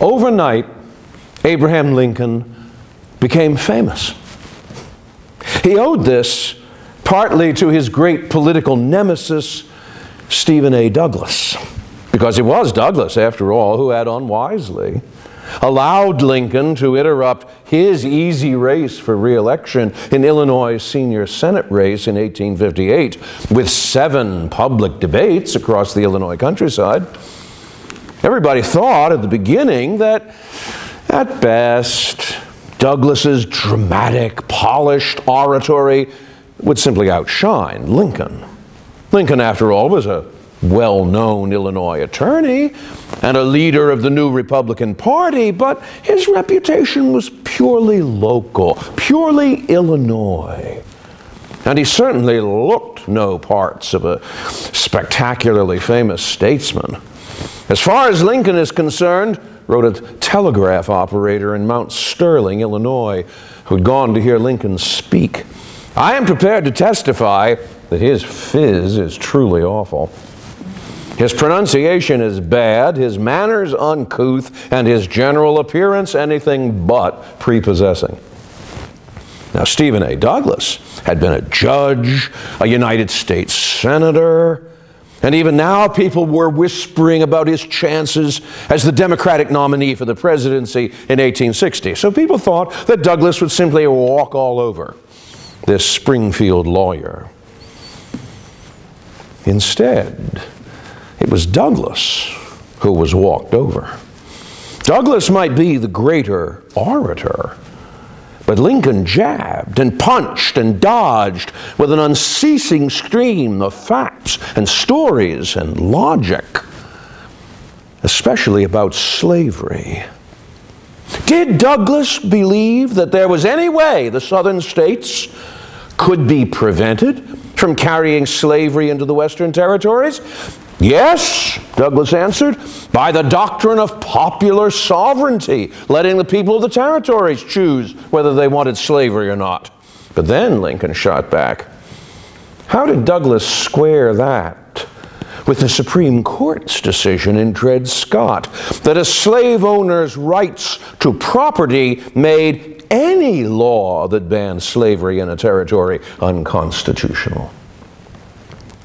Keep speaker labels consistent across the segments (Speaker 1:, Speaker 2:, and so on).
Speaker 1: overnight, Abraham Lincoln became famous. He owed this partly to his great political nemesis, Stephen A. Douglas, because it was Douglas, after all, who had unwisely allowed Lincoln to interrupt his easy race for reelection in Illinois' senior Senate race in 1858 with seven public debates across the Illinois countryside. Everybody thought at the beginning that, at best, Douglas's dramatic, polished oratory would simply outshine Lincoln. Lincoln, after all, was a well known Illinois attorney and a leader of the new Republican Party, but his reputation was purely local, purely Illinois. And he certainly looked no parts of a spectacularly famous statesman. As far as Lincoln is concerned, wrote a telegraph operator in Mount Sterling, Illinois, who'd gone to hear Lincoln speak. I am prepared to testify that his phiz is truly awful. His pronunciation is bad, his manners uncouth, and his general appearance anything but prepossessing. Now, Stephen A. Douglas had been a judge, a United States senator, and even now people were whispering about his chances as the Democratic nominee for the presidency in 1860. So people thought that Douglas would simply walk all over this Springfield lawyer. Instead, it was Douglas who was walked over. Douglas might be the greater orator, but Lincoln jabbed and punched and dodged with an unceasing stream of facts and stories and logic, especially about slavery. Did Douglas believe that there was any way the southern states could be prevented from carrying slavery into the western territories? Yes, Douglas answered, by the doctrine of popular sovereignty, letting the people of the territories choose whether they wanted slavery or not. But then Lincoln shot back. How did Douglas square that with the Supreme Court's decision in Dred Scott that a slave owner's rights to property made any law that banned slavery in a territory unconstitutional?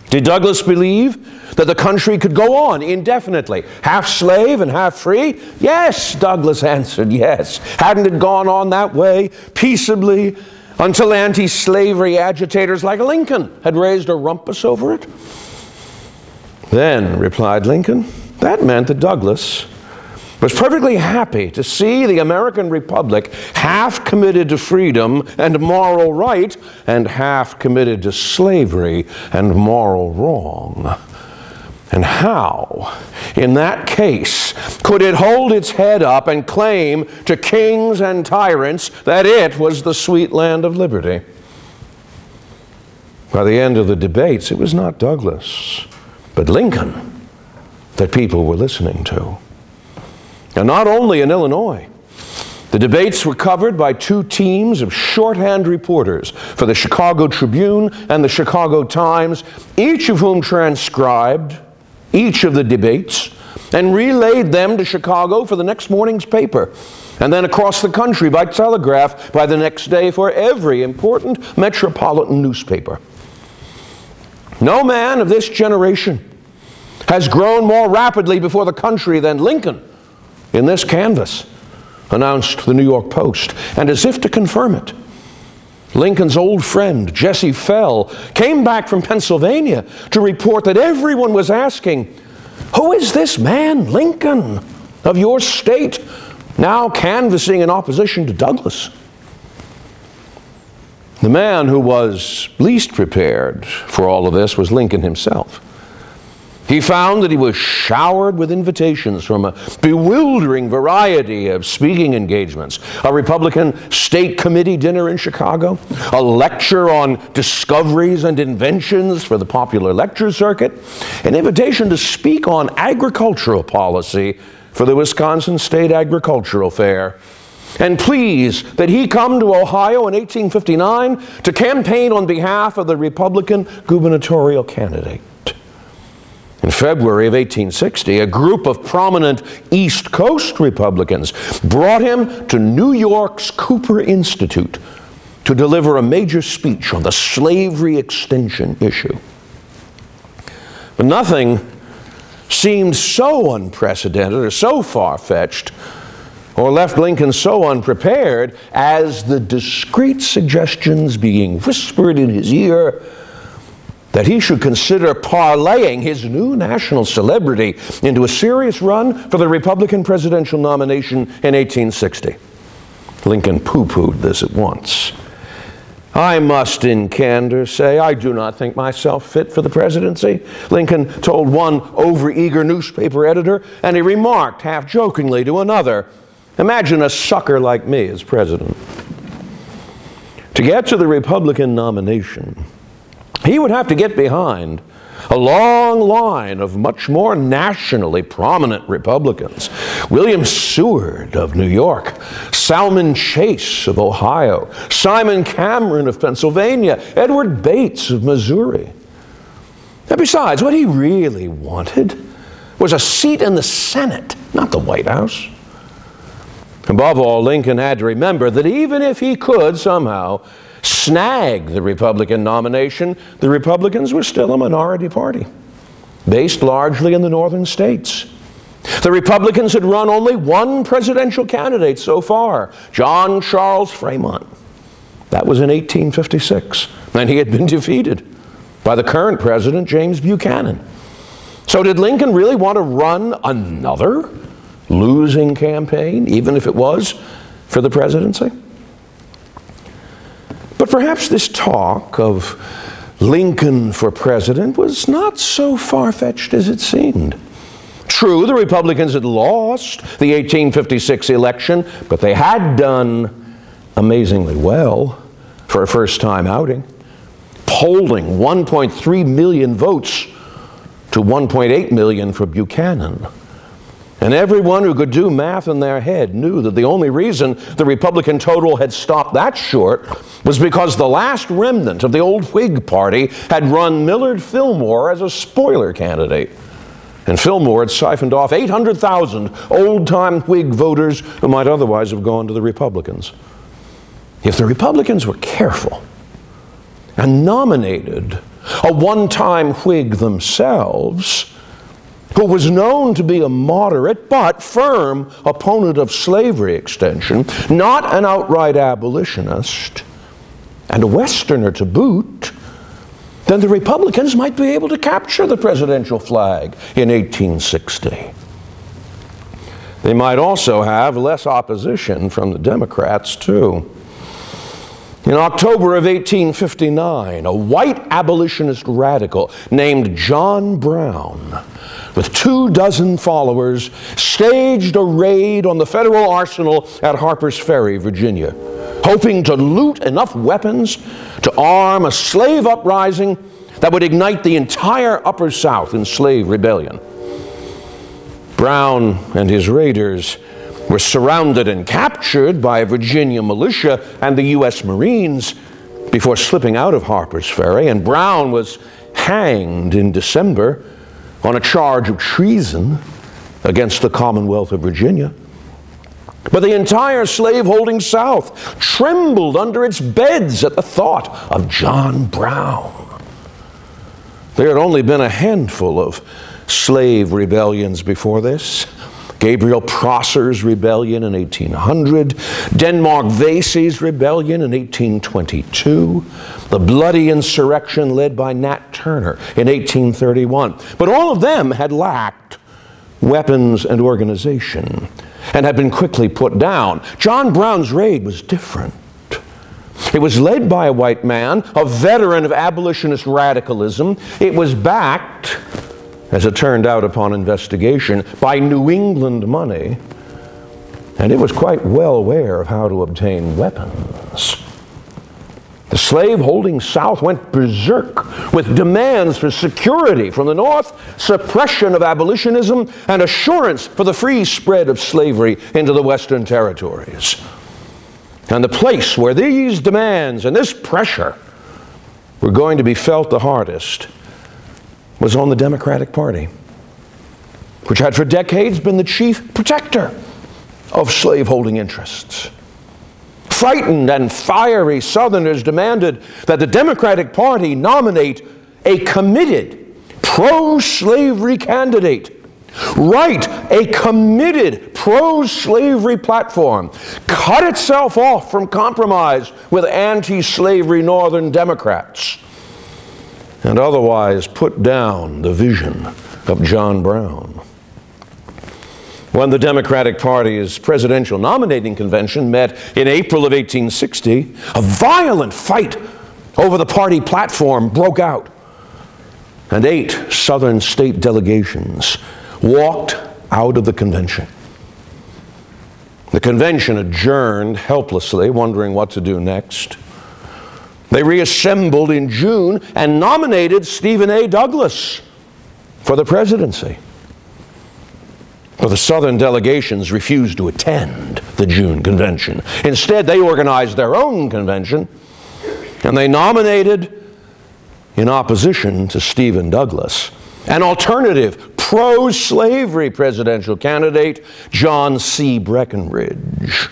Speaker 1: Did Douglas believe that the country could go on indefinitely, half slave and half free? Yes, Douglas answered, yes. Hadn't it gone on that way peaceably until anti slavery agitators like Lincoln had raised a rumpus over it? Then, replied Lincoln, that meant that Douglas was perfectly happy to see the American Republic half committed to freedom and moral right and half committed to slavery and moral wrong. And how, in that case, could it hold its head up and claim to kings and tyrants that it was the sweet land of liberty? By the end of the debates, it was not Douglas, but Lincoln that people were listening to. And not only in Illinois. The debates were covered by two teams of shorthand reporters for the Chicago Tribune and the Chicago Times, each of whom transcribed each of the debates and relayed them to Chicago for the next morning's paper, and then across the country by telegraph by the next day for every important metropolitan newspaper. No man of this generation has grown more rapidly before the country than Lincoln in this canvass, announced the New York Post. And as if to confirm it, Lincoln's old friend, Jesse Fell, came back from Pennsylvania to report that everyone was asking, Who is this man, Lincoln, of your state, now canvassing in opposition to Douglas? The man who was least prepared for all of this was Lincoln himself. He found that he was showered with invitations from a bewildering variety of speaking engagements. A Republican State Committee dinner in Chicago, a lecture on discoveries and inventions for the popular lecture circuit, an invitation to speak on agricultural policy for the Wisconsin State Agricultural Fair. And pleas that he come to Ohio in 1859 to campaign on behalf of the Republican gubernatorial candidate. In February of 1860, a group of prominent East Coast Republicans brought him to New York's Cooper Institute to deliver a major speech on the slavery extension issue. But nothing seemed so unprecedented or so far fetched or left Lincoln so unprepared as the discreet suggestions being whispered in his ear that he should consider parlaying his new national celebrity into a serious run for the Republican presidential nomination in 1860. Lincoln pooh poohed this at once. I must, in candor, say I do not think myself fit for the presidency, Lincoln told one overeager newspaper editor, and he remarked half jokingly to another Imagine a sucker like me as president. To get to the Republican nomination, he would have to get behind a long line of much more nationally prominent Republicans. William Seward of New York, Salmon Chase of Ohio, Simon Cameron of Pennsylvania, Edward Bates of Missouri. And besides, what he really wanted was a seat in the Senate, not the White House. Above all, Lincoln had to remember that even if he could somehow snag the Republican nomination, the Republicans were still a minority party, based largely in the northern states. The Republicans had run only one presidential candidate so far, John Charles Fremont. That was in 1856, and he had been defeated by the current president, James Buchanan. So, did Lincoln really want to run another losing campaign, even if it was for the presidency? But perhaps this talk of Lincoln for president was not so far fetched as it seemed. True, the Republicans had lost the 1856 election, but they had done amazingly well for a first time outing, polling 1.3 million votes to 1.8 million for Buchanan. And everyone who could do math in their head knew that the only reason the Republican total had stopped that short was because the last remnant of the old Whig Party had run Millard Fillmore as a spoiler candidate. And Fillmore had siphoned off 800,000 old time Whig voters who might otherwise have gone to the Republicans. If the Republicans were careful and nominated a one time Whig themselves, who was known to be a moderate but firm opponent of slavery extension, not an outright abolitionist, and a Westerner to boot, then the Republicans might be able to capture the presidential flag in 1860. They might also have less opposition from the Democrats, too. In October of 1859, a white abolitionist radical named John Brown with two dozen followers, staged a raid on the federal arsenal at Harper's Ferry, Virginia, hoping to loot enough weapons to arm a slave uprising that would ignite the entire Upper South in slave rebellion. Brown and his raiders were surrounded and captured by Virginia militia and the U.S. Marines before slipping out of Harper's Ferry, and Brown was hanged in December on a charge of treason against the Commonwealth of Virginia. But the entire slaveholding South trembled under its beds at the thought of John Brown. There had only been a handful of slave rebellions before this. Gabriel Prosser's rebellion in 1800, Denmark Vesey's rebellion in 1822, the bloody insurrection led by Nat Turner in 1831. But all of them had lacked weapons and organization and had been quickly put down. John Brown's raid was different. It was led by a white man, a veteran of abolitionist radicalism. It was backed as it turned out upon investigation, by New England money, and it was quite well aware of how to obtain weapons. The slave-holding South went berserk with demands for security from the North, suppression of abolitionism, and assurance for the free spread of slavery into the Western territories. And the place where these demands and this pressure were going to be felt the hardest was on the Democratic Party, which had for decades been the chief protector of slaveholding interests. Frightened and fiery Southerners demanded that the Democratic Party nominate a committed pro slavery candidate. Write a committed pro slavery platform. Cut itself off from compromise with anti slavery Northern Democrats. And otherwise put down the vision of John Brown. When the Democratic Party's presidential nominating convention met in April of 1860, a violent fight over the party platform broke out. And eight Southern state delegations walked out of the convention. The convention adjourned helplessly, wondering what to do next. They reassembled in June and nominated Stephen A. Douglas for the presidency. But the Southern delegations refused to attend the June convention. Instead, they organized their own convention and they nominated, in opposition to Stephen Douglas, an alternative pro slavery presidential candidate, John C. Breckinridge.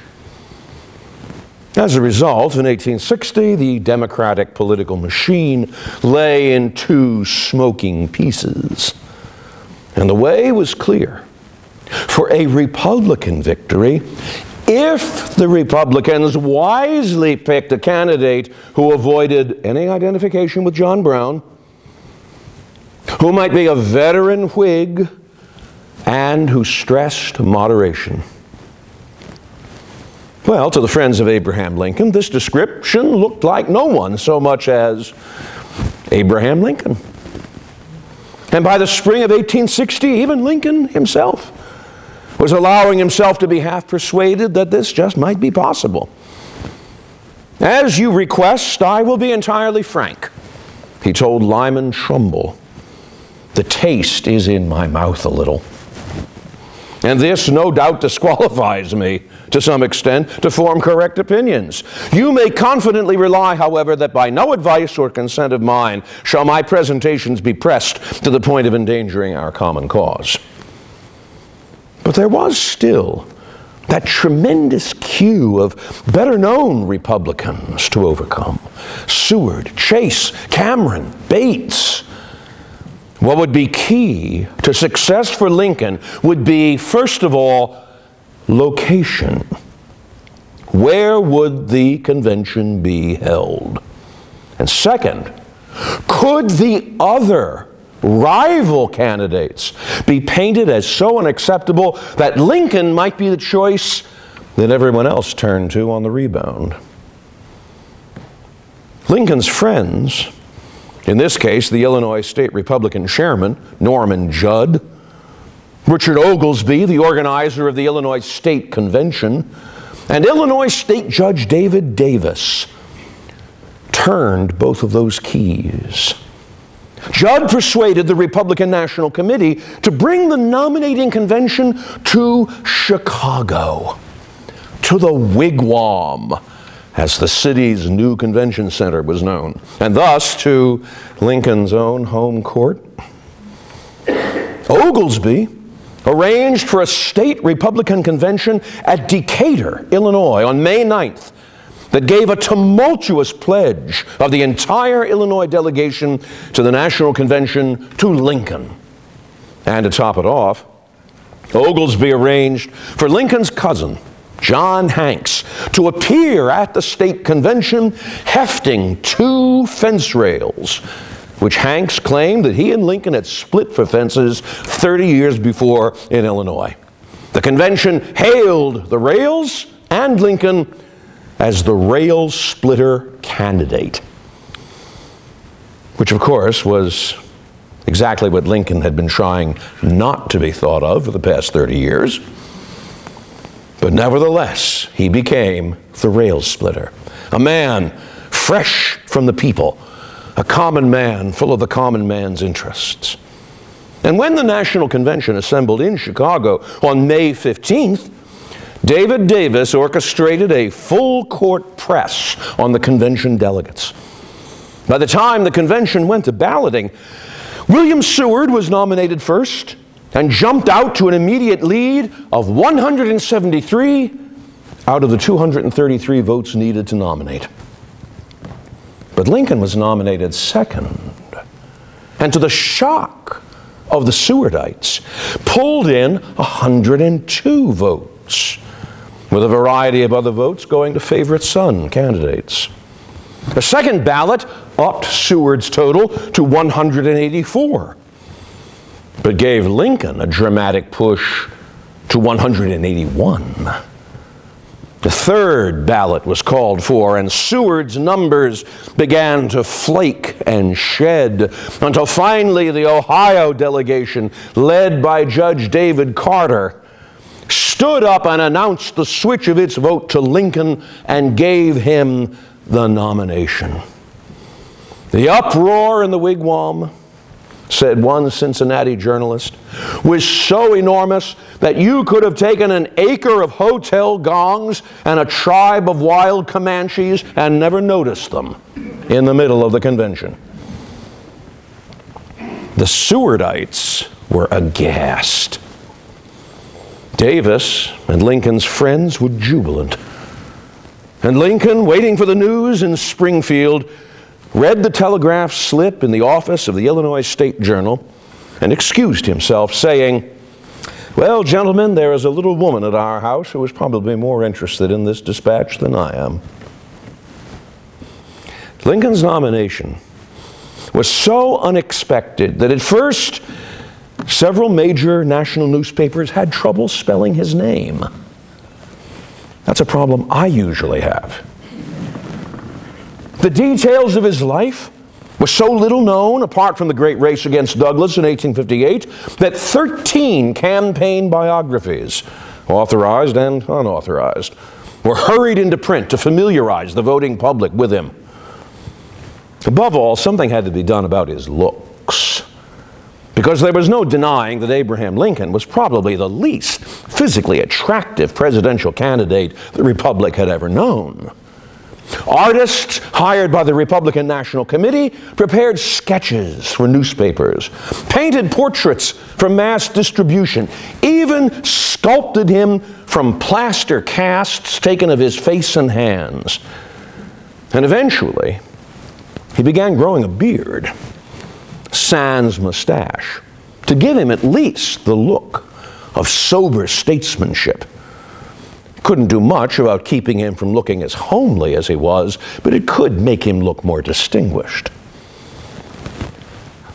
Speaker 1: As a result, in 1860, the Democratic political machine lay in two smoking pieces. And the way was clear for a Republican victory if the Republicans wisely picked a candidate who avoided any identification with John Brown, who might be a veteran Whig, and who stressed moderation. Well, to the friends of Abraham Lincoln, this description looked like no one so much as Abraham Lincoln. And by the spring of 1860, even Lincoln himself was allowing himself to be half persuaded that this just might be possible. As you request, I will be entirely frank, he told Lyman Trumbull. The taste is in my mouth a little. And this no doubt disqualifies me to some extent to form correct opinions. You may confidently rely, however, that by no advice or consent of mine shall my presentations be pressed to the point of endangering our common cause. But there was still that tremendous queue of better known Republicans to overcome Seward, Chase, Cameron, Bates. What would be key to success for Lincoln would be, first of all, location. Where would the convention be held? And second, could the other rival candidates be painted as so unacceptable that Lincoln might be the choice that everyone else turned to on the rebound. Lincoln's friends, in this case the Illinois State Republican chairman, Norman Judd, Richard Oglesby, the organizer of the Illinois State Convention, and Illinois State Judge David Davis, turned both of those keys. Judd persuaded the Republican National Committee to bring the nominating convention to Chicago, to the Wigwam, as the city's new convention center was known, and thus to Lincoln's own home court. Oglesby arranged for a state Republican convention at Decatur, Illinois, on May 9th, that gave a tumultuous pledge of the entire Illinois delegation to the National Convention to Lincoln. And to top it off, Oglesby arranged for Lincoln's cousin, John Hanks, to appear at the state convention hefting two fence rails, which Hanks claimed that he and Lincoln had split for fences 30 years before in Illinois. The convention hailed the rails and Lincoln as the rail splitter candidate, which of course was exactly what Lincoln had been trying not to be thought of for the past 30 years. But nevertheless, he became the rail splitter, a man fresh from the people, a common man full of the common man's interests. And when the National Convention assembled in Chicago on May 15th, David Davis orchestrated a full court press on the convention delegates. By the time the convention went to balloting, William Seward was nominated first and jumped out to an immediate lead of 173 out of the 233 votes needed to nominate. But Lincoln was nominated second. And to the shock of the Sewardites, pulled in 102 votes, with a variety of other votes going to favorite son candidates. The second ballot upped Seward's total to 184, but gave Lincoln a dramatic push to 181. The third ballot was called for, and Seward's numbers began to flake and shed until finally the Ohio delegation, led by Judge David Cartter, stood up and announced the switch of its vote to Lincoln and gave him the nomination. The uproar in the wigwam, said one Cincinnati journalist, was so enormous that you could have taken an acre of hotel gongs and a tribe of wild Comanches and never noticed them in the middle of the convention. The Sewardites were aghast. Davis and Lincoln's friends were jubilant. And Lincoln, waiting for the news in Springfield, read the telegraph slip in the office of the Illinois State Journal and excused himself, saying, Well, gentlemen, there is a little woman at our house who is probably more interested in this dispatch than I am. Lincoln's nomination was so unexpected that at first several major national newspapers had trouble spelling his name. That's a problem I usually have. The details of his life were so little known, apart from the great race against Douglas in 1858, that 13 campaign biographies, authorized and unauthorized, were hurried into print to familiarize the voting public with him. Above all, something had to be done about his looks. Because there was no denying that Abraham Lincoln was probably the least physically attractive presidential candidate the Republic had ever known. Artists hired by the Republican National Committee prepared sketches for newspapers, painted portraits for mass distribution, even sculpted him from plaster casts taken of his face and hands. And eventually, he began growing a beard sans mustache to give him at least the look of sober statesmanship. Couldn't do much about keeping him from looking as homely as he was, but it could make him look more distinguished.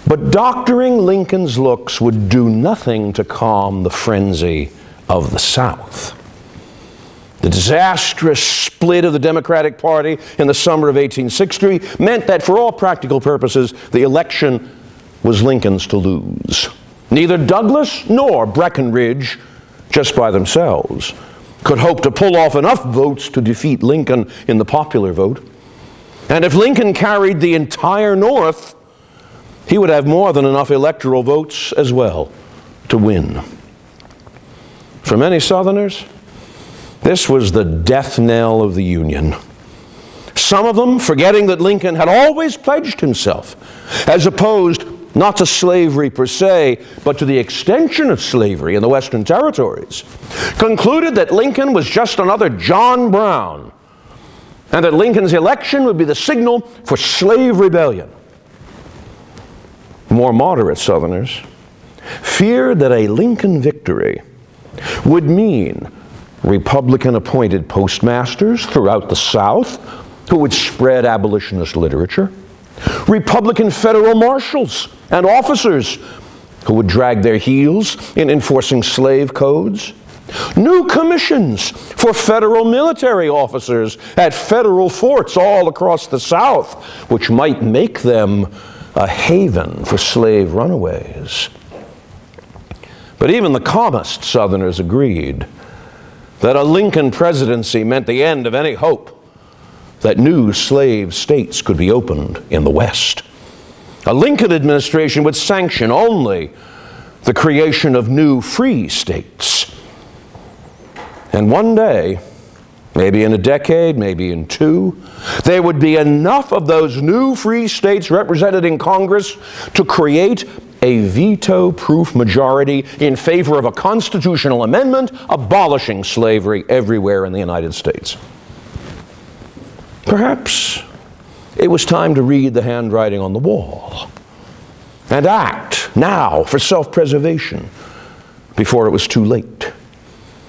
Speaker 1: But doctoring Lincoln's looks would do nothing to calm the frenzy of the South. The disastrous split of the Democratic Party in the summer of 1860 meant that, for all practical purposes, the election was Lincoln's to lose. Neither Douglas nor Breckinridge, just by themselves, could hope to pull off enough votes to defeat Lincoln in the popular vote. And if Lincoln carried the entire North, he would have more than enough electoral votes as well to win. For many Southerners, this was the death knell of the Union. Some of them forgetting that Lincoln had always pledged himself, as opposed not to slavery per se, but to the extension of slavery in the Western territories, concluded that Lincoln was just another John Brown, and that Lincoln's election would be the signal for slave rebellion. More moderate Southerners feared that a Lincoln victory would mean Republican appointed postmasters throughout the South who would spread abolitionist literature Republican federal marshals and officers who would drag their heels in enforcing slave codes. New commissions for federal military officers at federal forts all across the South, which might make them a haven for slave runaways. But even the calmest Southerners agreed that a Lincoln presidency meant the end of any hope that new slave states could be opened in the West. A Lincoln administration would sanction only the creation of new free states. And one day, maybe in a decade, maybe in two, there would be enough of those new free states represented in Congress to create a veto proof majority in favor of a constitutional amendment abolishing slavery everywhere in the United States. Perhaps it was time to read the handwriting on the wall and act now for self preservation before it was too late.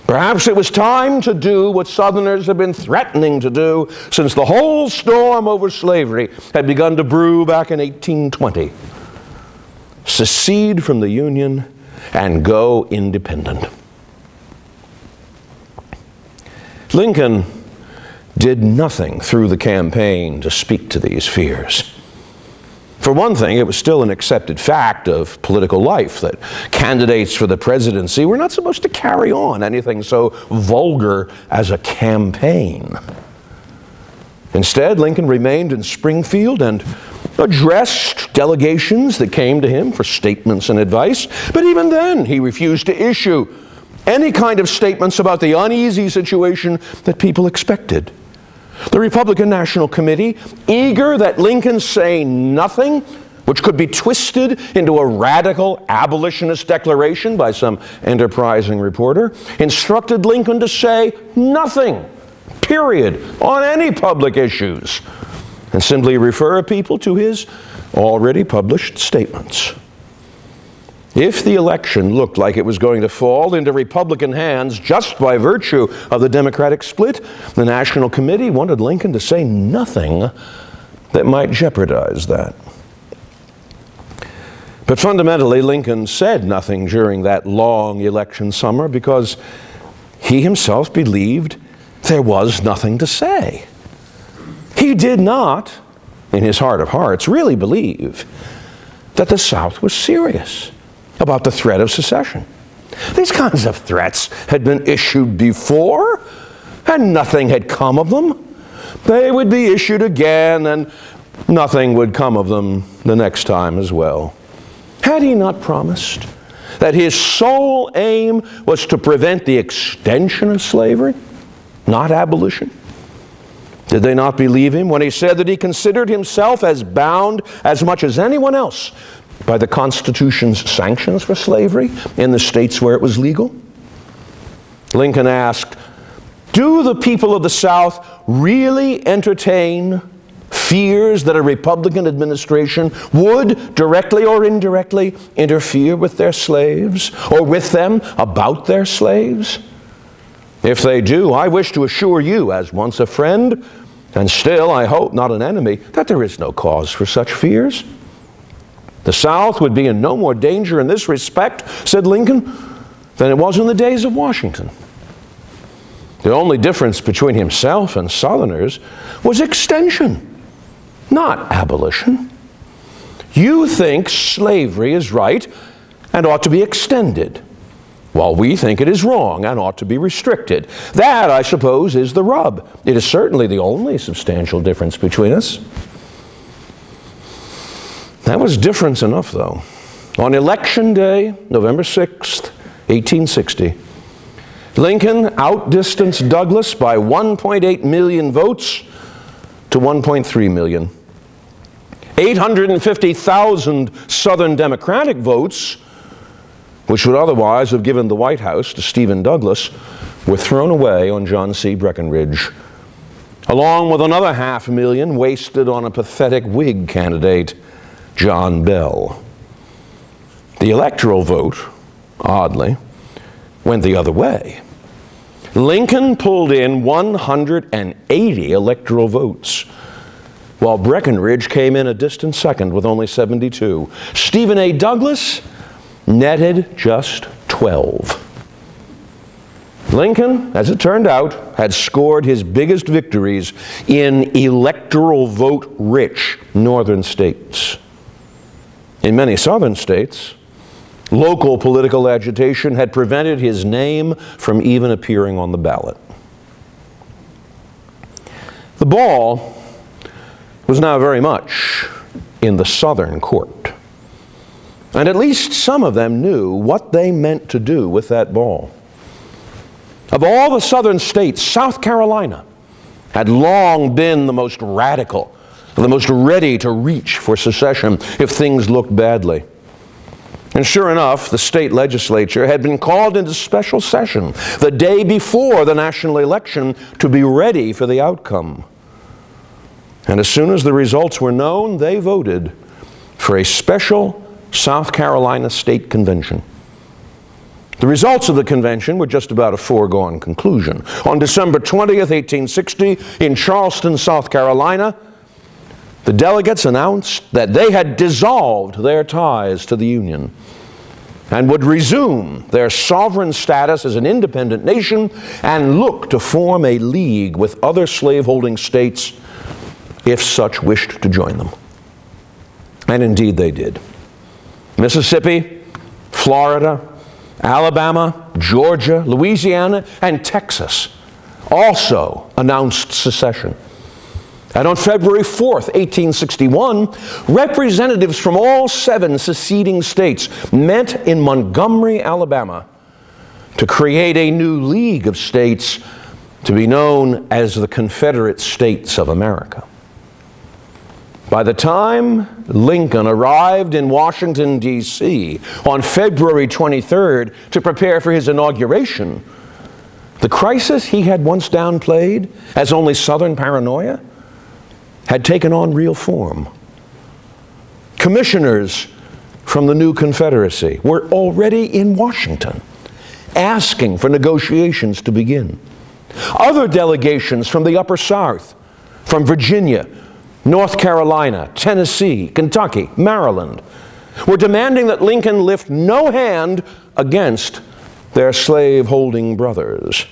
Speaker 1: Perhaps it was time to do what Southerners have been threatening to do since the whole storm over slavery had begun to brew back in 1820 secede from the Union and go independent. Lincoln did nothing through the campaign to speak to these fears. For one thing, it was still an accepted fact of political life that candidates for the presidency were not supposed to carry on anything so vulgar as a campaign. Instead, Lincoln remained in Springfield and addressed delegations that came to him for statements and advice, but even then he refused to issue any kind of statements about the uneasy situation that people expected. The Republican National Committee, eager that Lincoln say nothing which could be twisted into a radical abolitionist declaration by some enterprising reporter, instructed Lincoln to say nothing, period, on any public issues, and simply refer people to his already published statements. If the election looked like it was going to fall into Republican hands just by virtue of the Democratic split, the National Committee wanted Lincoln to say nothing that might jeopardize that. But fundamentally, Lincoln said nothing during that long election summer because he himself believed there was nothing to say. He did not, in his heart of hearts, really believe that the South was serious about the threat of secession. These kinds of threats had been issued before, and nothing had come of them. They would be issued again, and nothing would come of them the next time as well. Had he not promised that his sole aim was to prevent the extension of slavery, not abolition? Did they not believe him when he said that he considered himself as bound as much as anyone else by the Constitution's sanctions for slavery in the states where it was legal? Lincoln asked, Do the people of the South really entertain fears that a Republican administration would, directly or indirectly, interfere with their slaves or with them about their slaves? If they do, I wish to assure you, as once a friend, and still, I hope, not an enemy, that there is no cause for such fears. The South would be in no more danger in this respect, said Lincoln, than it was in the days of Washington. The only difference between himself and Southerners was extension, not abolition. You think slavery is right and ought to be extended, while we think it is wrong and ought to be restricted. That, I suppose, is the rub. It is certainly the only substantial difference between us. That was difference enough, though. On election day, November 6th, 1860, Lincoln outdistanced Douglas by 1.8 million votes to 1.3 million. 850,000 Southern Democratic votes, which would otherwise have given the White House to Stephen Douglas, were thrown away on John C. Breckinridge, along with another half million wasted on a pathetic Whig candidate John Bell. The electoral vote, oddly, went the other way. Lincoln pulled in 180 electoral votes, while Breckinridge came in a distant second with only 72. Stephen A. Douglas netted just 12. Lincoln, as it turned out, had scored his biggest victories in electoral vote rich northern states. In many southern states, local political agitation had prevented his name from even appearing on the ballot. The ball was now very much in the southern court. And at least some of them knew what they meant to do with that ball. Of all the southern states, South Carolina had long been the most radical the most ready to reach for secession if things looked badly. And sure enough, the state legislature had been called into special session the day before the national election to be ready for the outcome. And as soon as the results were known, they voted for a special South Carolina State Convention. The results of the convention were just about a foregone conclusion. On December 20th, 1860, in Charleston, South Carolina, the delegates announced that they had dissolved their ties to the Union and would resume their sovereign status as an independent nation and look to form a league with other slaveholding states if such wished to join them. And indeed they did. Mississippi, Florida, Alabama, Georgia, Louisiana, and Texas also announced secession. And on February 4th, 1861, representatives from all seven seceding states met in Montgomery, Alabama, to create a new league of states to be known as the Confederate States of America. By the time Lincoln arrived in Washington, D.C. on February 23rd to prepare for his inauguration, the crisis he had once downplayed as only Southern paranoia had taken on real form. Commissioners from the new Confederacy were already in Washington asking for negotiations to begin. Other delegations from the Upper South, from Virginia, North Carolina, Tennessee, Kentucky, Maryland, were demanding that Lincoln lift no hand against their slave-holding brothers.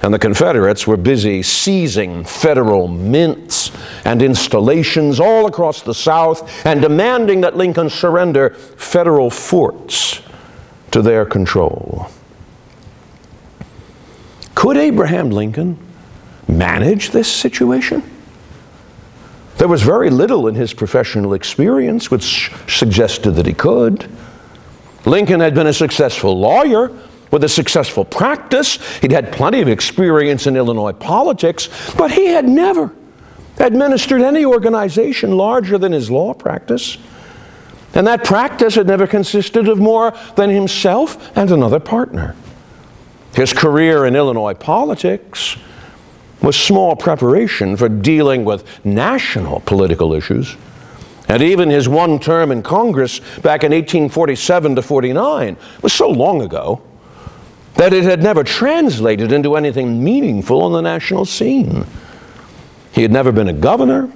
Speaker 1: And the Confederates were busy seizing federal mints and installations all across the South and demanding that Lincoln surrender federal forts to their control. Could Abraham Lincoln manage this situation? There was very little in his professional experience which suggested that he could. Lincoln had been a successful lawyer with a successful practice. He'd had plenty of experience in Illinois politics, but he had never administered any organization larger than his law practice. And that practice had never consisted of more than himself and another partner. His career in Illinois politics was small preparation for dealing with national political issues. And even his one term in Congress back in 1847 to 49 was so long ago that it had never translated into anything meaningful on the national scene. He had never been a governor,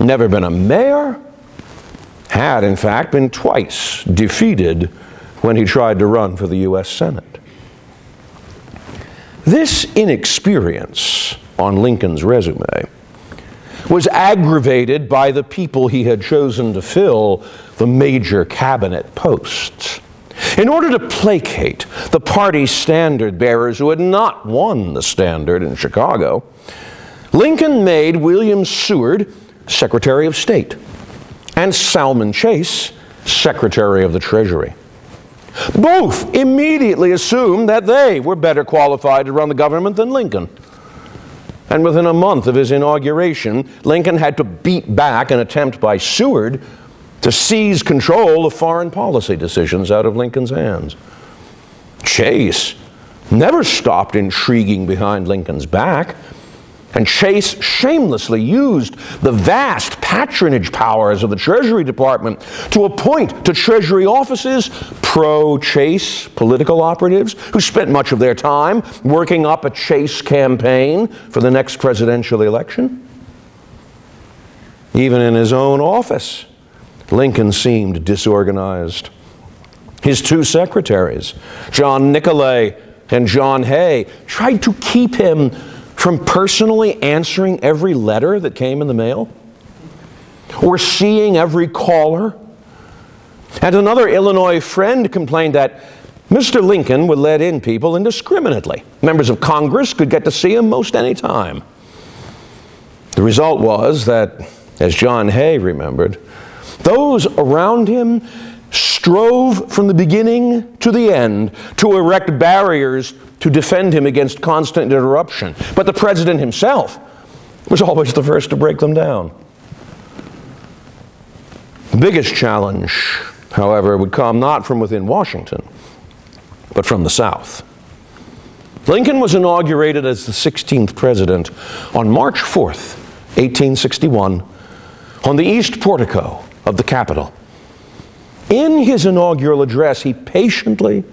Speaker 1: never been a mayor, had in fact been twice defeated when he tried to run for the U.S. Senate. This inexperience on Lincoln's resume was aggravated by the people he had chosen to fill the major cabinet posts. In order to placate the party's standard bearers who had not won the standard in Chicago, Lincoln made William Seward Secretary of State and Salmon Chase Secretary of the Treasury. Both immediately assumed that they were better qualified to run the government than Lincoln. And within a month of his inauguration, Lincoln had to beat back an attempt by Seward to seize control of foreign policy decisions out of Lincoln's hands. Chase never stopped intriguing behind Lincoln's back. And Chase shamelessly used the vast patronage powers of the Treasury Department to appoint to Treasury offices pro Chase political operatives who spent much of their time working up a Chase campaign for the next presidential election. Even in his own office, Lincoln seemed disorganized. His two secretaries, John Nicolay and John Hay, tried to keep him from personally answering every letter that came in the mail or seeing every caller. And another Illinois friend complained that Mr. Lincoln would let in people indiscriminately. Members of Congress could get to see him most any time. The result was that, as John Hay remembered, those around him strove from the beginning to the end to erect barriers to defend him against constant interruption. But the president himself was always the first to break them down. The biggest challenge however, would come not from within Washington, but from the South. Lincoln was inaugurated as the 16th president on March 4th, 1861, on the east portico of the Capitol. In his inaugural address, he patiently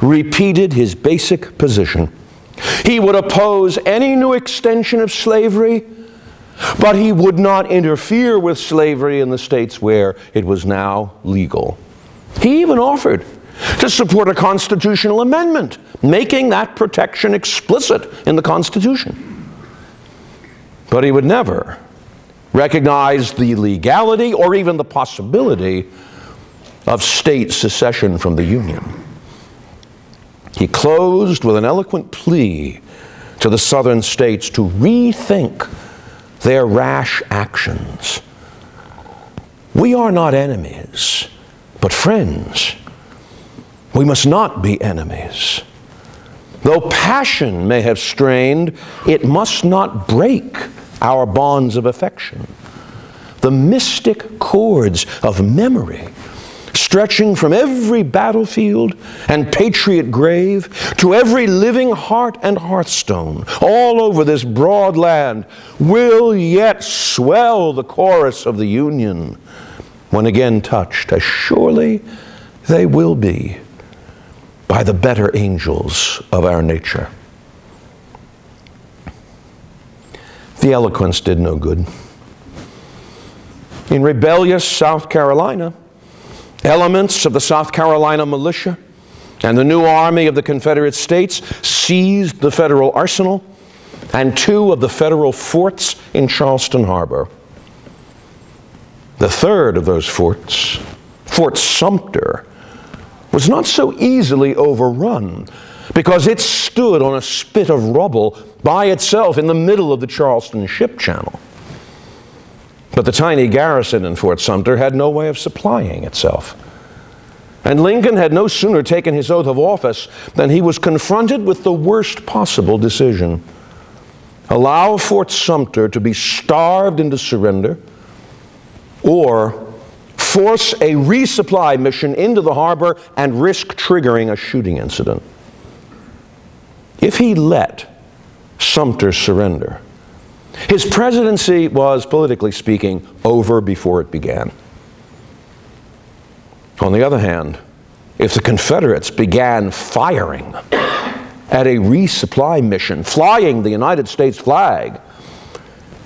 Speaker 1: repeated his basic position. He would oppose any new extension of slavery, but he would not interfere with slavery in the states where it was now legal. He even offered to support a constitutional amendment making that protection explicit in the Constitution. But he would never recognize the legality or even the possibility of state secession from the Union. He closed with an eloquent plea to the southern states to rethink their rash actions. We are not enemies, but friends. We must not be enemies. Though passion may have strained, it must not break our bonds of affection. The mystic cords of memory stretching from every battlefield and patriot grave to every living heart and hearthstone all over this broad land will yet swell the chorus of the Union when again touched, as surely they will be by the better angels of our nature. The eloquence did no good. In rebellious South Carolina, elements of the South Carolina militia and the new army of the Confederate States seized the federal arsenal and two of the federal forts in Charleston Harbor. The third of those forts, Fort Sumter, was not so easily overrun because it stood on a spit of rubble by itself in the middle of the Charleston ship channel. But the tiny garrison in Fort Sumter had no way of supplying itself. And Lincoln had no sooner taken his oath of office than he was confronted with the worst possible decision allow Fort Sumter to be starved into surrender or force a resupply mission into the harbor and risk triggering a shooting incident. If he let Sumter surrender, his presidency was, politically speaking, over before it began. On the other hand, if the Confederates began firing at a resupply mission, flying the United States flag,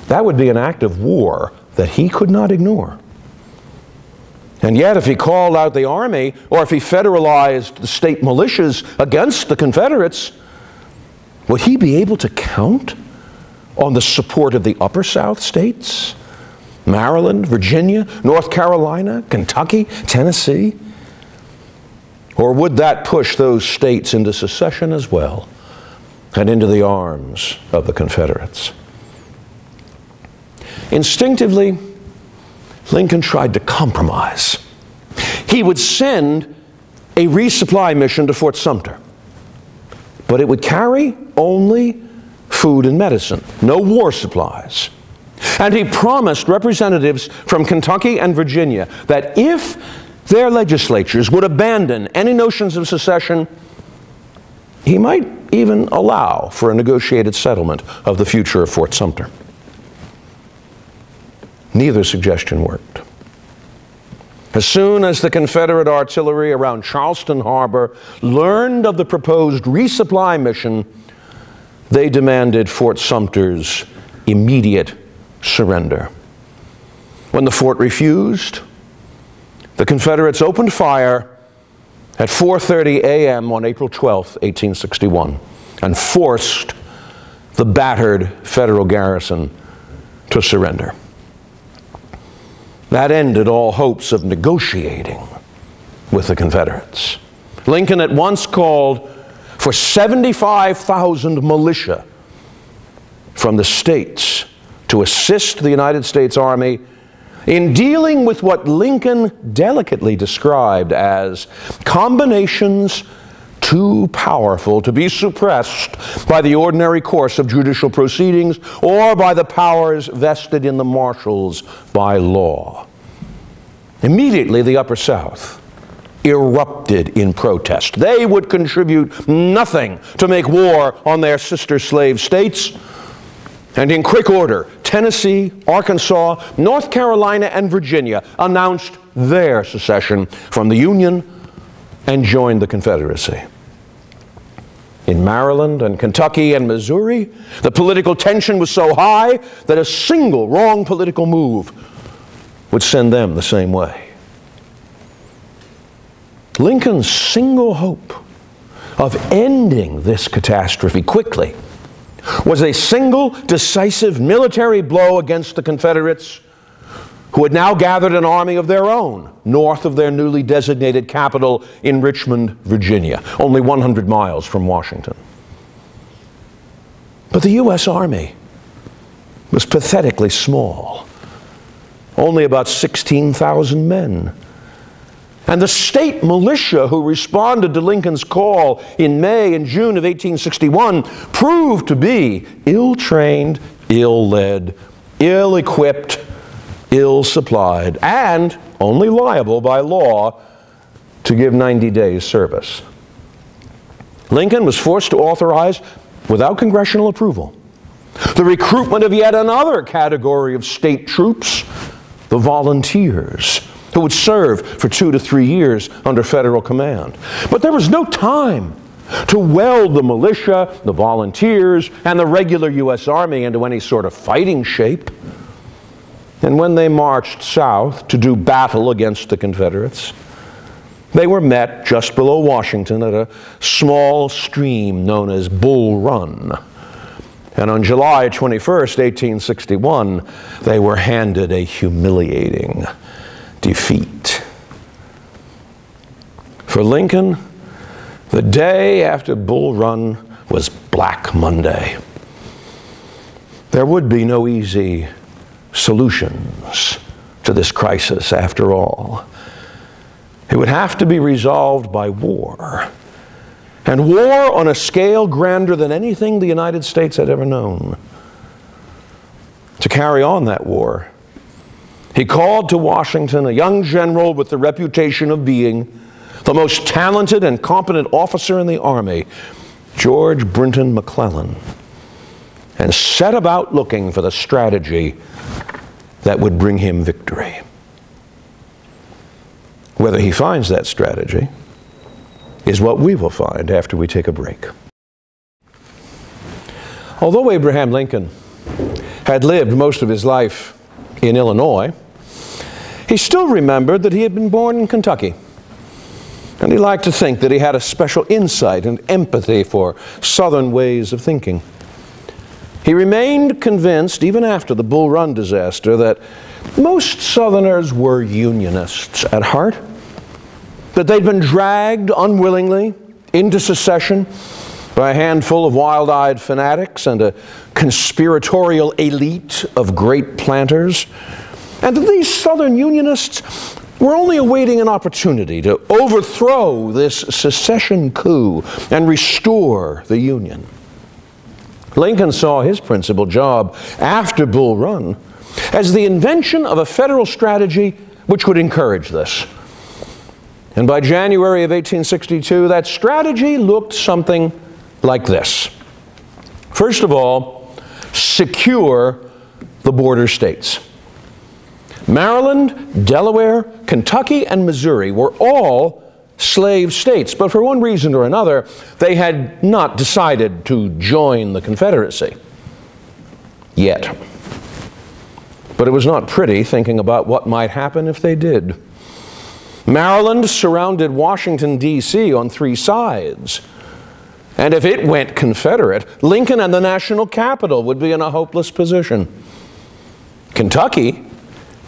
Speaker 1: that would be an act of war that he could not ignore. And yet, if he called out the army, or if he federalized the state militias against the Confederates, would he be able to count on the support of the upper South states? Maryland, Virginia, North Carolina, Kentucky, Tennessee? Or would that push those states into secession as well and into the arms of the Confederates? Instinctively, Lincoln tried to compromise. He would send a resupply mission to Fort Sumter, but it would carry only food and medicine, no war supplies. And he promised representatives from Kentucky and Virginia that if their legislatures would abandon any notions of secession, he might even allow for a negotiated settlement of the future of Fort Sumter. Neither suggestion worked. As soon as the Confederate artillery around Charleston Harbor learned of the proposed resupply mission, they demanded Fort Sumter's immediate surrender. When the fort refused, the Confederates opened fire at 4:30 a.m. on April 12, 1861, and forced the battered federal garrison to surrender. That ended all hopes of negotiating with the Confederates. Lincoln at once called for 75,000 militia from the states to assist the United States Army in dealing with what Lincoln delicately described as combinations too powerful to be suppressed by the ordinary course of judicial proceedings or by the powers vested in the marshals by law. Immediately, the Upper South erupted in protest. They would contribute nothing to make war on their sister slave states. And in quick order, Tennessee, Arkansas, North Carolina, and Virginia announced their secession from the Union and joined the Confederacy. In Maryland and Kentucky and Missouri, the political tension was so high that a single wrong political move would send them the same way. Lincoln's single hope of ending this catastrophe quickly was a single decisive military blow against the Confederates who had now gathered an army of their own north of their newly designated capital in Richmond, Virginia, only 100 miles from Washington. But the U.S. Army was pathetically small, only about 16,000 men. And the state militia who responded to Lincoln's call in May and June of 1861 proved to be ill trained, ill led, ill equipped, ill supplied, and only liable by law to give 90 days' service. Lincoln was forced to authorize, without congressional approval, the recruitment of yet another category of state troops, the volunteers, who would serve for two to three years under federal command. But there was no time to weld the militia, the volunteers, and the regular U.S. Army into any sort of fighting shape. And when they marched south to do battle against the Confederates, they were met just below Washington at a small stream known as Bull Run. And on July 21st, 1861, they were handed a humiliating defeat. For Lincoln, the day after Bull Run was Black Monday. There would be no easy solutions to this crisis after all. It would have to be resolved by war. And war on a scale grander than anything the United States had ever known. To carry on that war, he called to Washington a young general with the reputation of being the most talented and competent officer in the Army, George Brinton McClellan, and set about looking for the strategy that would bring him victory. Whether he finds that strategy is what we will find after we take a break. Although Abraham Lincoln had lived most of his life in Illinois, he still remembered that he had been born in Kentucky. And he liked to think that he had a special insight and empathy for Southern ways of thinking. He remained convinced, even after the Bull Run disaster, that most Southerners were Unionists at heart, that they'd been dragged unwillingly into secession by a handful of wild eyed fanatics and a conspiratorial elite of great planters, and that these Southern Unionists were only awaiting an opportunity to overthrow this secession coup and restore the Union. Lincoln saw his principal job after Bull Run as the invention of a federal strategy which would encourage this. And by January of 1862, that strategy looked something like this. First of all, secure the border states. Maryland, Delaware, Kentucky, and Missouri were all slave states, but for one reason or another, they had not decided to join the Confederacy yet. But it was not pretty thinking about what might happen if they did. Maryland surrounded Washington, D.C. on three sides. And if it went Confederate, Lincoln and the national capital would be in a hopeless position. Kentucky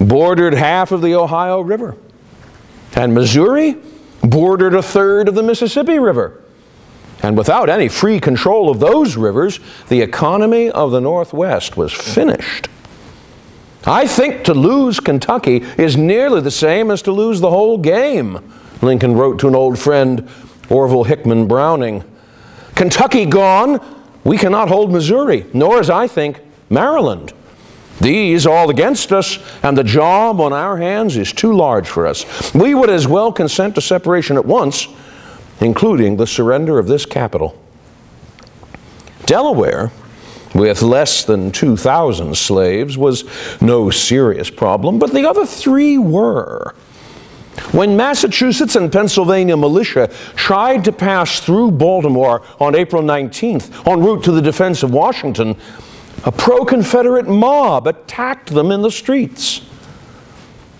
Speaker 1: bordered half of the Ohio River. And Missouri bordered a third of the Mississippi River. And without any free control of those rivers, the economy of the Northwest was finished. I think to lose Kentucky is nearly the same as to lose the whole game, Lincoln wrote to an old friend, Orville Hickman Browning. Kentucky gone, we cannot hold Missouri, nor, as I think, Maryland. These all against us, and the job on our hands is too large for us. We would as well consent to separation at once, including the surrender of this capital. Delaware, with less than 2,000 slaves, was no serious problem, but the other three were. When Massachusetts and Pennsylvania militia tried to pass through Baltimore on April 19th en route to the defense of Washington, a pro Confederate mob attacked them in the streets.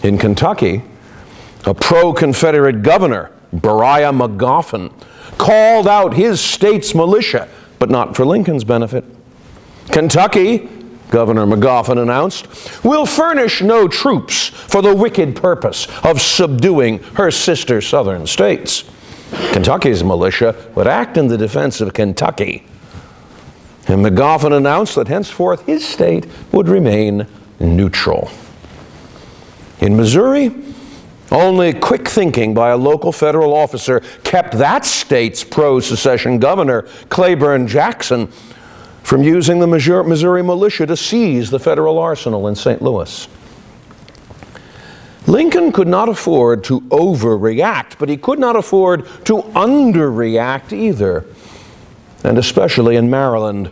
Speaker 1: In Kentucky, a pro Confederate governor, Beriah Magoffin, called out his state's militia, but not for Lincoln's benefit. Kentucky, Governor Magoffin announced, will furnish no troops for the wicked purpose of subduing her sister southern states. Kentucky's militia would act in the defense of Kentucky. And Magoffin announced that henceforth his state would remain neutral. In Missouri, only quick thinking by a local federal officer kept that state's pro secession governor, Claiborne Jackson, from using the Missouri militia to seize the federal arsenal in St. Louis. Lincoln could not afford to overreact, but he could not afford to underreact either, and especially in Maryland,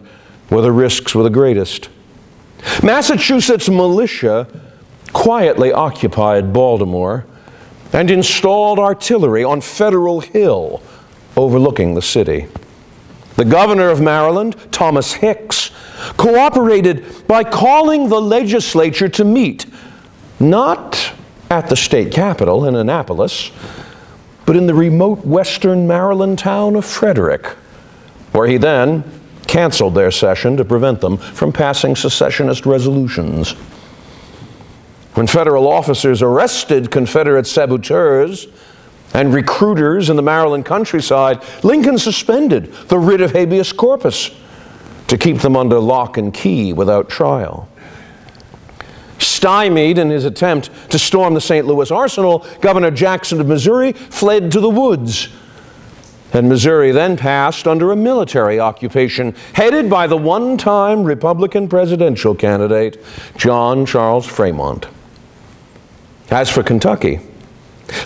Speaker 1: where the risks were the greatest. Massachusetts militia quietly occupied Baltimore and installed artillery on Federal Hill overlooking the city. The governor of Maryland, Thomas Hicks, cooperated by calling the legislature to meet, not at the state capitol in Annapolis, but in the remote western Maryland town of Frederick, where he then canceled their session to prevent them from passing secessionist resolutions. When federal officers arrested Confederate saboteurs, and recruiters in the Maryland countryside, Lincoln suspended the writ of habeas corpus to keep them under lock and key without trial. Stymied in his attempt to storm the St. Louis arsenal, Governor Jackson of Missouri fled to the woods. And Missouri then passed under a military occupation headed by the one time Republican presidential candidate, John Charles Fremont. As for Kentucky,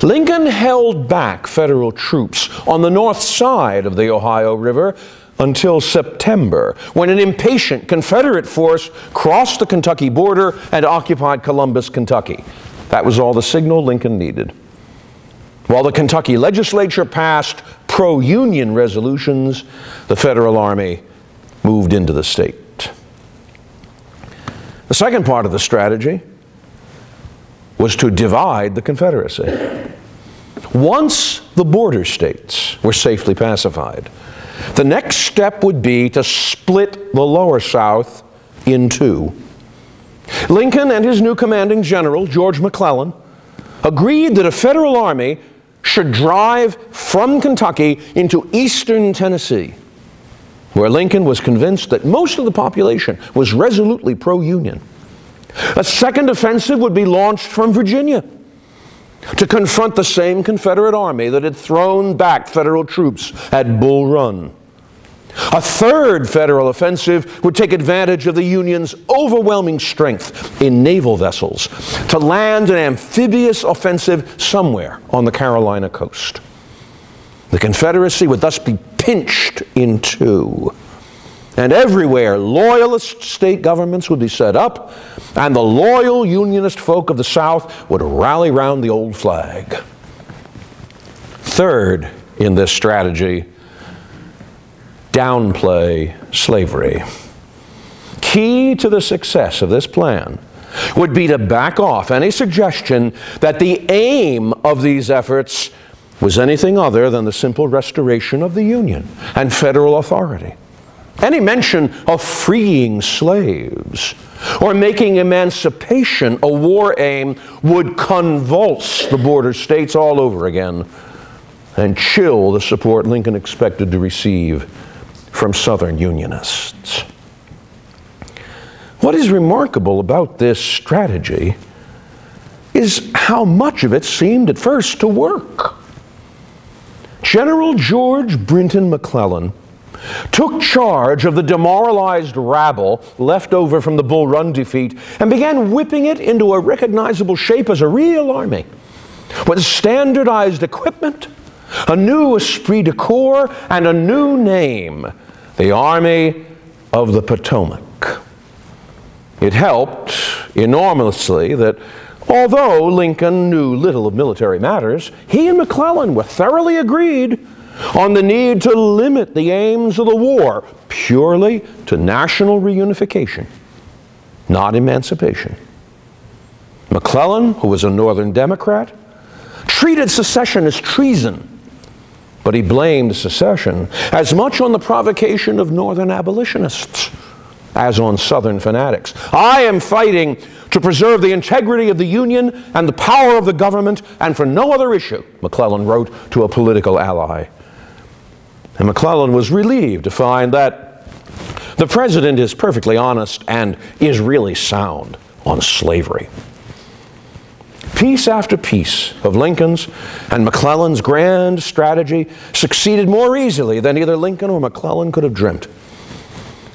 Speaker 1: Lincoln held back federal troops on the north side of the Ohio River until September, when an impatient Confederate force crossed the Kentucky border and occupied Columbus, Kentucky. That was all the signal Lincoln needed. While the Kentucky legislature passed pro Union resolutions, the Federal Army moved into the state. The second part of the strategy was to divide the Confederacy. Once the border states were safely pacified, the next step would be to split the lower South in two. Lincoln and his new commanding general, George McClellan, agreed that a federal army should drive from Kentucky into eastern Tennessee, where Lincoln was convinced that most of the population was resolutely pro Union. A second offensive would be launched from Virginia to confront the same Confederate army that had thrown back federal troops at Bull Run. A third federal offensive would take advantage of the Union's overwhelming strength in naval vessels to land an amphibious offensive somewhere on the Carolina coast. The Confederacy would thus be pinched in two. And everywhere, loyalist state governments would be set up, and the loyal Unionist folk of the South would rally round the old flag. Third in this strategy, downplay slavery. Key to the success of this plan would be to back off any suggestion that the aim of these efforts was anything other than the simple restoration of the Union and federal authority. Any mention of freeing slaves or making emancipation a war aim would convulse the border states all over again and chill the support Lincoln expected to receive from Southern Unionists. What is remarkable about this strategy is how much of it seemed at first to work. General George Brinton McClellan took charge of the demoralized rabble left over from the Bull Run defeat and began whipping it into a recognizable shape as a real army with standardized equipment, a new esprit de corps, and a new name the Army of the Potomac. It helped enormously that although Lincoln knew little of military matters, he and McClellan were thoroughly agreed on the need to limit the aims of the war purely to national reunification, not emancipation. McClellan, who was a Northern Democrat, treated secession as treason, but he blamed secession as much on the provocation of Northern abolitionists as on Southern fanatics. I am fighting to preserve the integrity of the Union and the power of the government, and for no other issue, McClellan wrote to a political ally. And McClellan was relieved to find that the president is perfectly honest and is really sound on slavery. Piece after piece of Lincoln's and McClellan's grand strategy succeeded more easily than either Lincoln or McClellan could have dreamt.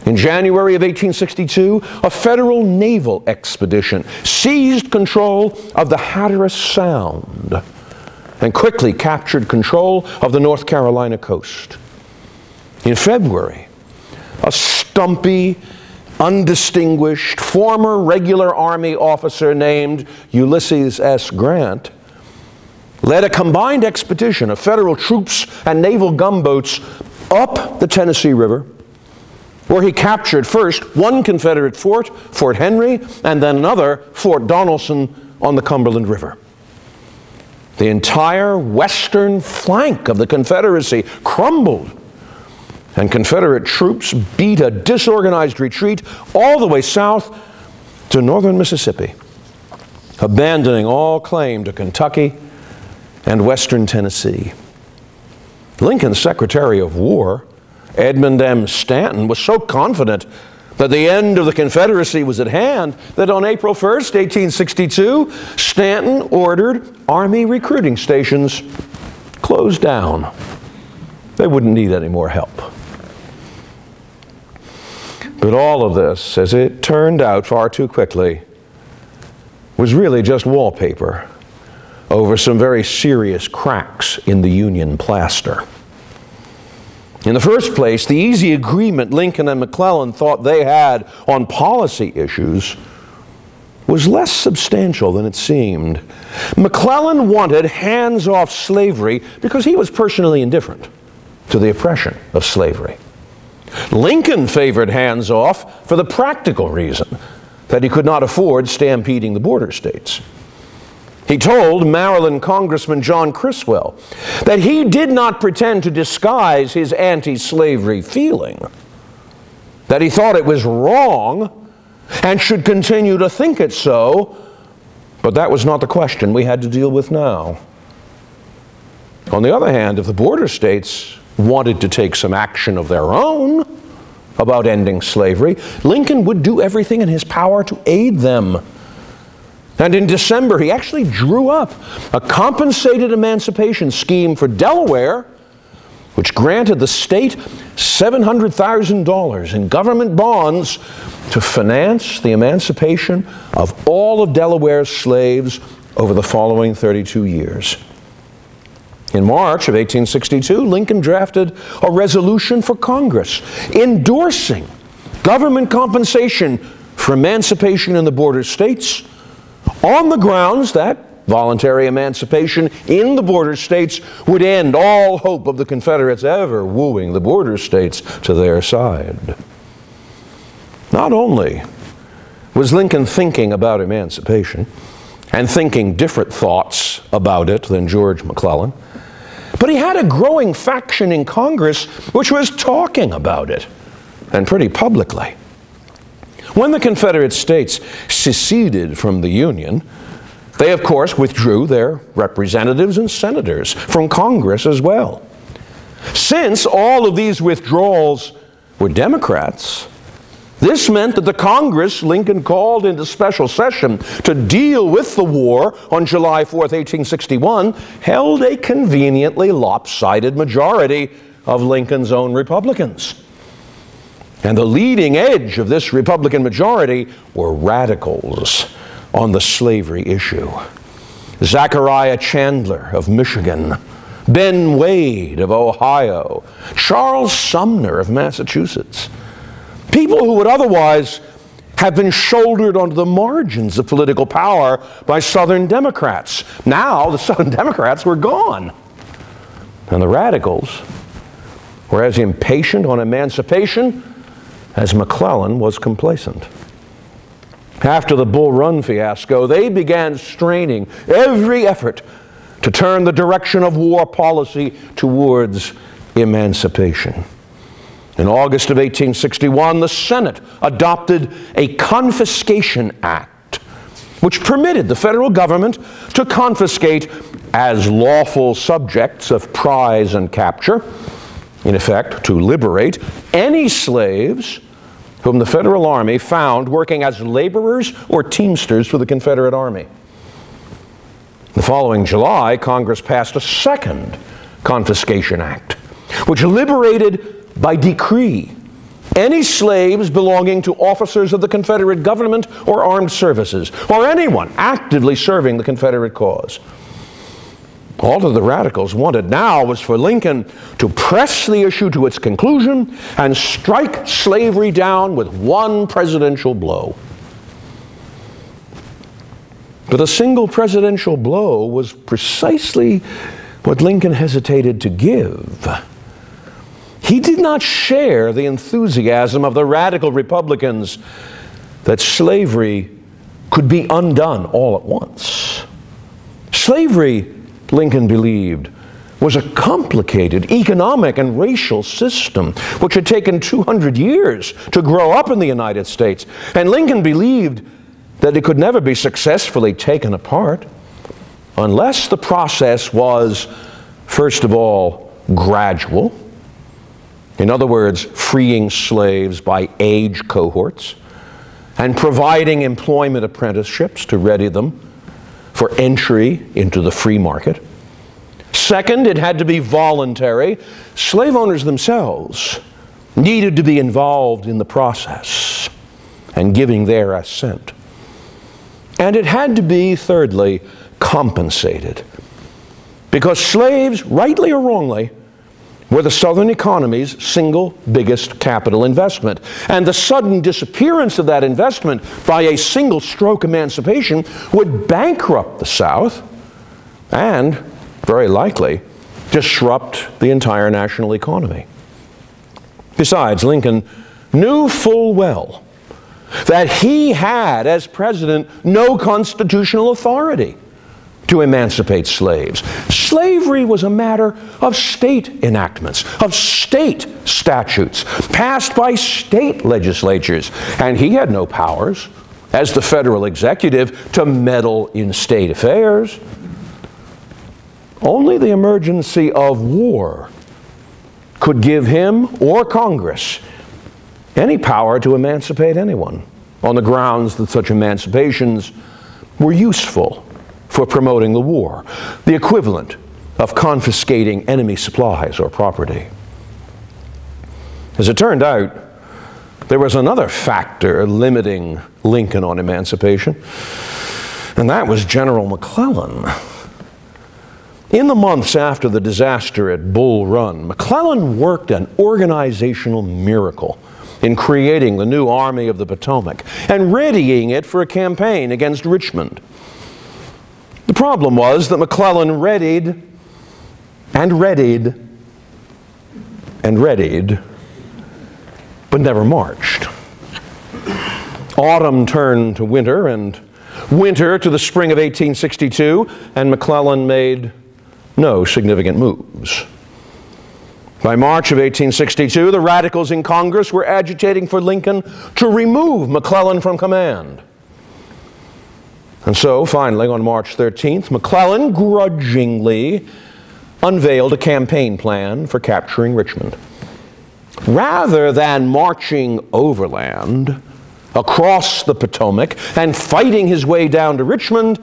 Speaker 1: In January of 1862, a federal naval expedition seized control of the Hatteras Sound and quickly captured control of the North Carolina coast. In February, a stumpy, undistinguished, former regular Army officer named Ulysses S. Grant led a combined expedition of federal troops and naval gunboats up the Tennessee River, where he captured first one Confederate fort, Fort Henry, and then another, Fort Donelson on the Cumberland River. The entire western flank of the Confederacy crumbled and Confederate troops beat a disorganized retreat all the way south to northern Mississippi, abandoning all claim to Kentucky and western Tennessee. Lincoln's Secretary of War, Edmund M. Stanton, was so confident that the end of the Confederacy was at hand that on April 1st, 1862, Stanton ordered Army recruiting stations closed down. They wouldn't need any more help. But all of this, as it turned out far too quickly, was really just wallpaper over some very serious cracks in the Union plaster. In the first place, the easy agreement Lincoln and McClellan thought they had on policy issues was less substantial than it seemed. McClellan wanted hands off slavery because he was personally indifferent to the oppression of slavery. Lincoln favored hands off for the practical reason that he could not afford stampeding the border states. He told Maryland Congressman John Crisfield that he did not pretend to disguise his anti slavery feeling, that he thought it was wrong and should continue to think it so, but that was not the question we had to deal with now. On the other hand, if the border states wanted to take some action of their own about ending slavery, Lincoln would do everything in his power to aid them. And in December, he actually drew up a compensated emancipation scheme for Delaware, which granted the state $700,000 in government bonds to finance the emancipation of all of Delaware's slaves over the following 32 years. In March of 1862, Lincoln drafted a resolution for Congress endorsing government compensation for emancipation in the border states on the grounds that voluntary emancipation in the border states would end all hope of the Confederates ever wooing the border states to their side. Not only was Lincoln thinking about emancipation and thinking different thoughts about it than George McClellan, but he had a growing faction in Congress which was talking about it, and pretty publicly. When the Confederate States seceded from the Union, they, of course, withdrew their representatives and senators from Congress as well. Since all of these withdrawals were Democrats, this meant that the Congress Lincoln called into special session to deal with the war on July 4, 1861, held a conveniently lopsided majority of Lincoln's own Republicans. And the leading edge of this Republican majority were radicals on the slavery issue. Zachariah Chandler of Michigan, Ben Wade of Ohio, Charles Sumner of Massachusetts. People who would otherwise have been shouldered onto the margins of political power by Southern Democrats. Now the Southern Democrats were gone. And the radicals were as impatient on emancipation as McClellan was complacent. After the Bull Run fiasco, they began straining every effort to turn the direction of war policy towards emancipation. In August of 1861, the Senate adopted a Confiscation Act, which permitted the federal government to confiscate as lawful subjects of prize and capture, in effect, to liberate any slaves whom the Federal Army found working as laborers or teamsters for the Confederate Army. The following July, Congress passed a second Confiscation Act, which liberated by decree any slaves belonging to officers of the Confederate government or armed services, or anyone actively serving the Confederate cause. All that the radicals wanted now was for Lincoln to press the issue to its conclusion and strike slavery down with one presidential blow. But a single presidential blow was precisely what Lincoln hesitated to give. He did not share the enthusiasm of the radical Republicans that slavery could be undone all at once. Slavery, Lincoln believed, was a complicated economic and racial system which had taken 200 years to grow up in the United States. And Lincoln believed that it could never be successfully taken apart unless the process was, first of all, gradual in other words, freeing slaves by age cohorts and providing employment apprenticeships to ready them for entry into the free market. Second, it had to be voluntary. Slave owners themselves needed to be involved in the process and giving their assent. And it had to be, thirdly, compensated. Because slaves, rightly or wrongly, were the Southern economy's single biggest capital investment. And the sudden disappearance of that investment by a single stroke emancipation would bankrupt the South and, very likely, disrupt the entire national economy. Besides, Lincoln knew full well that he had, as president, no constitutional authority to emancipate slaves. Slavery was a matter of state enactments, of state statutes, passed by state legislatures, and he had no powers as the federal executive to meddle in state affairs. Only the emergency of war could give him or Congress any power to emancipate anyone on the grounds that such emancipations were useful for promoting the war, the equivalent of confiscating enemy supplies or property. As it turned out, there was another factor limiting Lincoln on emancipation, and that was General McClellan. In the months after the disaster at Bull Run, McClellan worked an organizational miracle in creating the new Army of the Potomac and readying it for a campaign against Richmond. The problem was that McClellan readied and readied and readied, but never marched. Autumn turned to winter, and winter to the spring of 1862, and McClellan made no significant moves. By March of 1862, the radicals in Congress were agitating for Lincoln to remove McClellan from command. And so, finally, on March 13th, McClellan grudgingly unveiled a campaign plan for capturing Richmond. Rather than marching overland across the Potomac and fighting his way down to Richmond,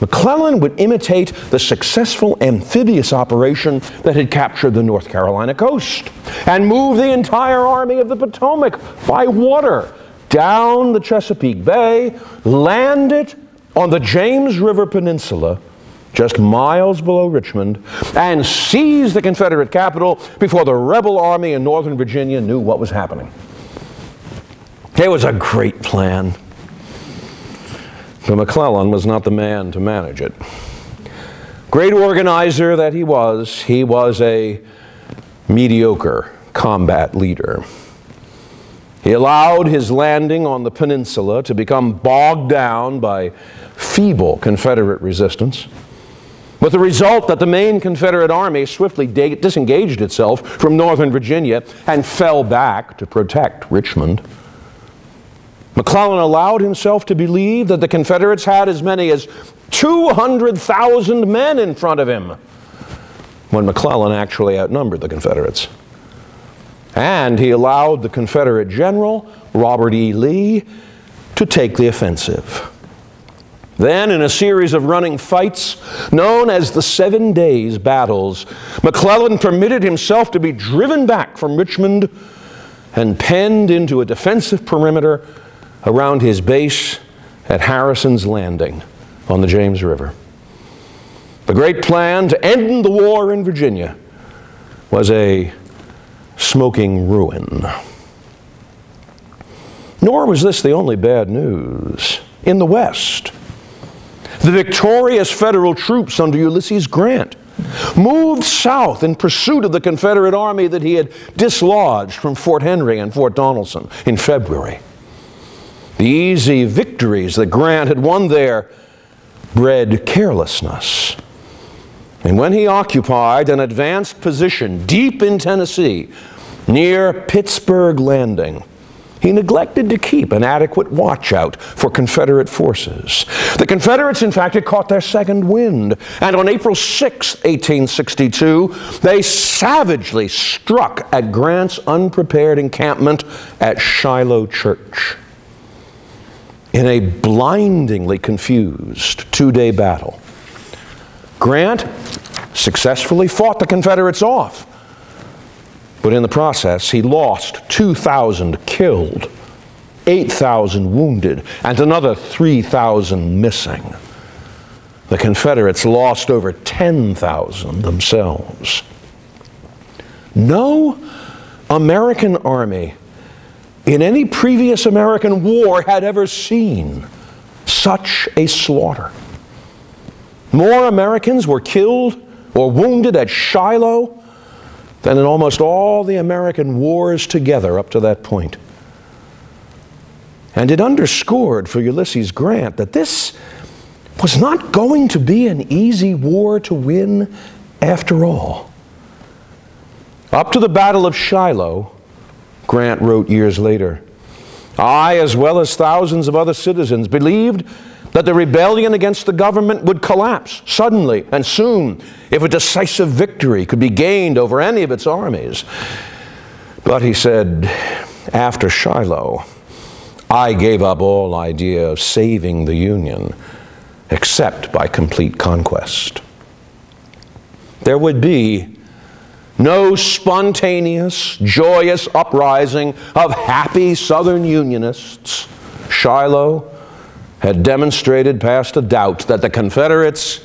Speaker 1: McClellan would imitate the successful amphibious operation that had captured the North Carolina coast and move the entire Army of the Potomac by water down the Chesapeake Bay, land it on the James River Peninsula, just miles below Richmond, and seize the Confederate capital before the rebel army in Northern Virginia knew what was happening. It was a great plan. But McClellan was not the man to manage it. Great organizer that he was, he was a mediocre combat leader. He allowed his landing on the peninsula to become bogged down by feeble Confederate resistance, with the result that the main Confederate army swiftly disengaged itself from northern Virginia and fell back to protect Richmond. McClellan allowed himself to believe that the Confederates had as many as 200,000 men in front of him, when McClellan actually outnumbered the Confederates. And he allowed the Confederate general, Robert E. Lee, to take the offensive. Then, in a series of running fights known as the Seven Days Battles, McClellan permitted himself to be driven back from Richmond and penned into a defensive perimeter around his base at Harrison's Landing on the James River. The great plan to end the war in Virginia was a smoking ruin. Nor was this the only bad news. In the West, the victorious federal troops under Ulysses Grant moved south in pursuit of the Confederate army that he had dislodged from Fort Henry and Fort Donelson in February. The easy victories that Grant had won there bred carelessness. And when he occupied an advanced position deep in Tennessee, near Pittsburg Landing, he neglected to keep an adequate watch out for Confederate forces. The Confederates, in fact, had caught their second wind, and on April 6, 1862, they savagely struck at Grant's unprepared encampment at Shiloh Church in a blindingly confused two day battle. Grant successfully fought the Confederates off, but in the process, he lost 2,000 killed, 8,000 wounded, and another 3,000 missing. The Confederates lost over 10,000 themselves. No American army in any previous American war had ever seen such a slaughter. More Americans were killed or wounded at Shiloh than in almost all the American wars together up to that point. And it underscored for Ulysses Grant that this was not going to be an easy war to win after all. Up to the Battle of Shiloh, Grant wrote years later. I, as well as thousands of other citizens, believed that the rebellion against the government would collapse suddenly and soon if a decisive victory could be gained over any of its armies. But he said, after Shiloh, I gave up all idea of saving the Union except by complete conquest. There would be no spontaneous, joyous uprising of happy Southern Unionists. Shiloh had demonstrated past a doubt that the Confederates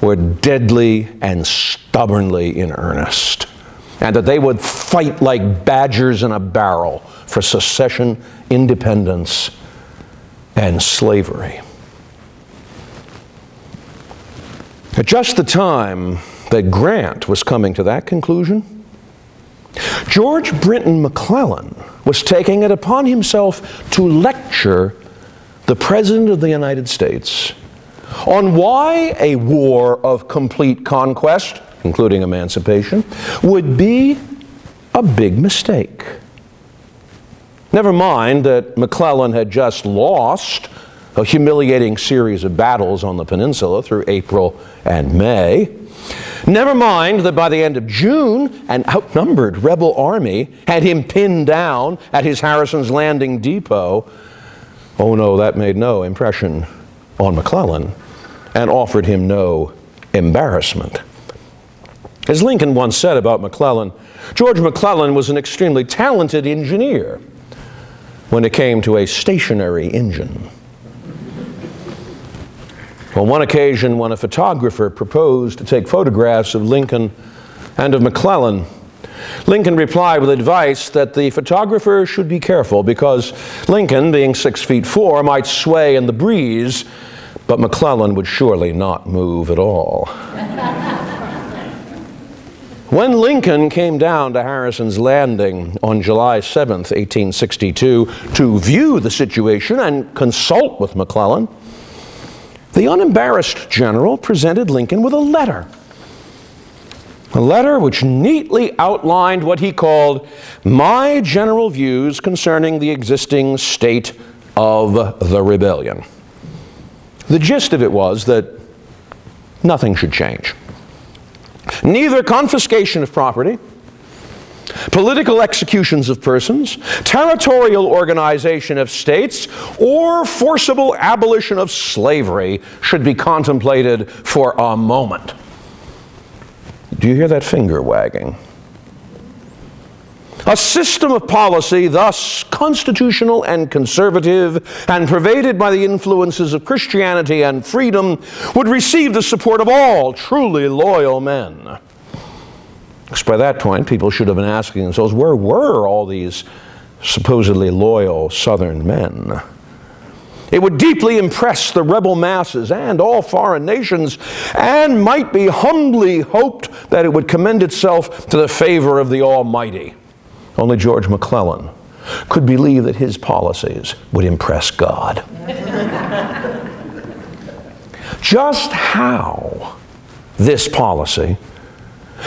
Speaker 1: were deadly and stubbornly in earnest, and that they would fight like badgers in a barrel for secession, independence, and slavery. At just the time that Grant was coming to that conclusion, George Brinton McClellan was taking it upon himself to lecture the President of the United States on why a war of complete conquest, including emancipation, would be a big mistake. Never mind that McClellan had just lost a humiliating series of battles on the peninsula through April and May. Never mind that by the end of June, an outnumbered rebel army had him pinned down at his Harrison's Landing depot. Oh no, that made no impression on McClellan. and offered him no embarrassment. As Lincoln once said about McClellan, George McClellan was an extremely talented engineer when it came to a stationary engine. On one occasion, when a photographer proposed to take photographs of Lincoln and of McClellan, Lincoln replied with advice that the photographer should be careful because Lincoln, being six feet four, might sway in the breeze, but McClellan would surely not move at all. when Lincoln came down to Harrison's Landing on July 7, 1862, to view the situation and consult with McClellan, the unembarrassed general presented Lincoln with a letter a letter which neatly outlined what he called my general views concerning the existing state of the rebellion. The gist of it was that nothing should change. Neither confiscation of property, political executions of persons, territorial organization of states, or forcible abolition of slavery should be contemplated for a moment. Do you hear that finger wagging? A system of policy, thus constitutional and conservative, and pervaded by the influences of Christianity and freedom, would receive the support of all truly loyal men. Because by that point, people should have been asking themselves, where were all these supposedly loyal Southern men? It would deeply impress the rebel masses and all foreign nations, and might be humbly hoped that it would commend itself to the favor of the Almighty. Only George McClellan could believe that his policies would impress God. Just how this policy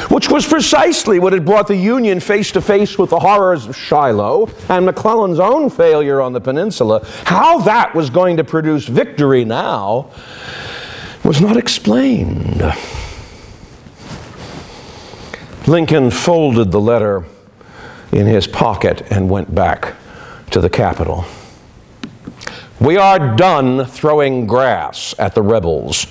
Speaker 1: which was precisely what had brought the Union face to face with the horrors of Shiloh and McClellan's own failure on the peninsula. How that was going to produce victory now was not explained. Lincoln folded the letter in his pocket and went back to the Capitol. We are done throwing grass at the rebels,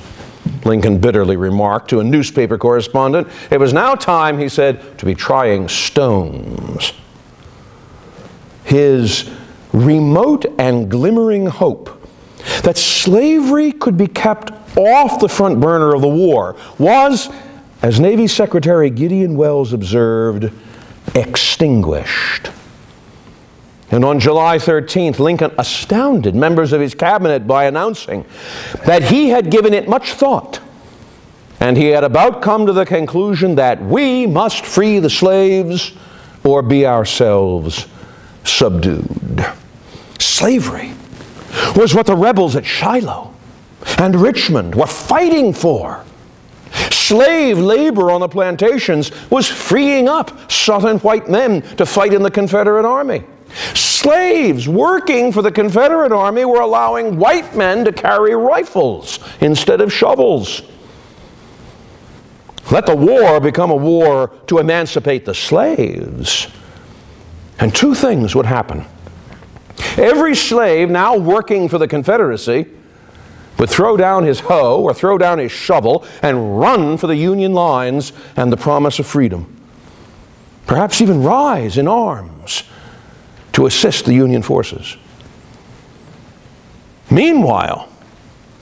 Speaker 1: Lincoln bitterly remarked to a newspaper correspondent. It was now time, he said, to be trying stones. His remote and glimmering hope that slavery could be kept off the front burner of the war was, as Navy Secretary Gideon Welles observed, extinguished. And on July 13th, Lincoln astounded members of his cabinet by announcing that he had given it much thought and he had about come to the conclusion that we must free the slaves or be ourselves subdued. Slavery was what the rebels at Shiloh and Richmond were fighting for. Slave labor on the plantations was freeing up Southern white men to fight in the Confederate Army. Slaves working for the Confederate Army were allowing white men to carry rifles instead of shovels. Let the war become a war to emancipate the slaves. And two things would happen. Every slave now working for the Confederacy would throw down his hoe or throw down his shovel and run for the Union lines and the promise of freedom. Perhaps even rise in arms to assist the Union forces. Meanwhile,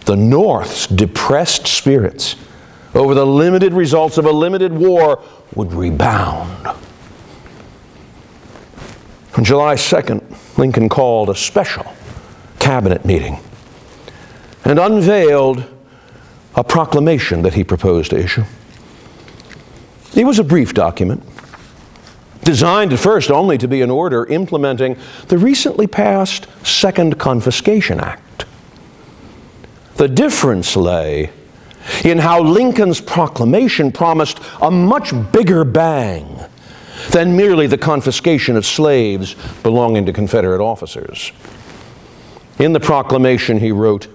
Speaker 1: the North's depressed spirits over the limited results of a limited war would rebound. On July 2nd, Lincoln called a special cabinet meeting and unveiled a proclamation that he proposed to issue. It was a brief document designed at first only to be an order implementing the recently passed Second Confiscation Act. The difference lay in how Lincoln's proclamation promised a much bigger bang than merely the confiscation of slaves belonging to Confederate officers. In the proclamation, he wrote,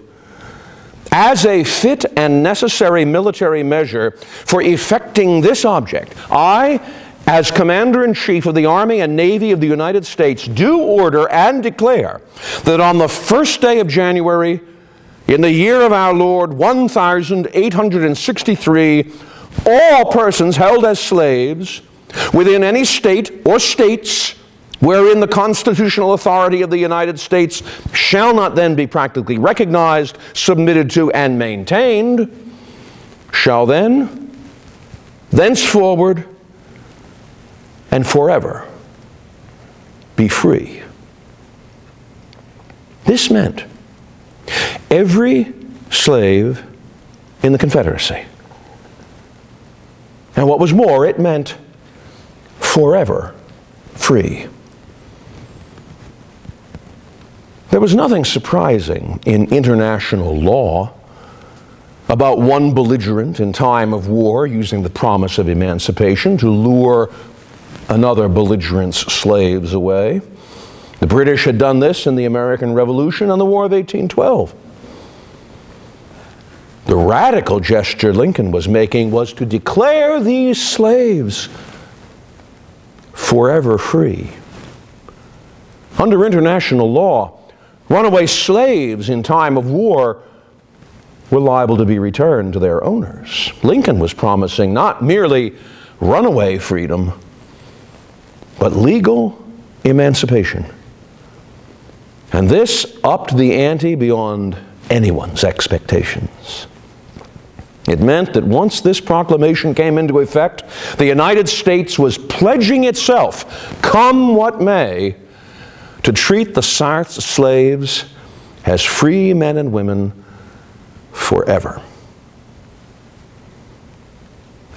Speaker 1: as a fit and necessary military measure for effecting this object, I as Commander in Chief of the Army and Navy of the United States, do order and declare that on the first day of January in the year of our Lord 1863, all persons held as slaves within any state or states wherein the constitutional authority of the United States shall not then be practically recognized, submitted to, and maintained, shall then, thenceforward, and forever be free. This meant every slave in the Confederacy. And what was more, it meant forever free. There was nothing surprising in international law about one belligerent in time of war using the promise of emancipation to lure another belligerent's slaves away. The British had done this in the American Revolution and the War of 1812. The radical gesture Lincoln was making was to declare these slaves forever free. Under international law, runaway slaves in time of war were liable to be returned to their owners. Lincoln was promising not merely runaway freedom, but legal emancipation. And this upped the ante beyond anyone's expectations. It meant that once this proclamation came into effect, the United States was pledging itself, come what may, to treat the South's slaves as free men and women forever.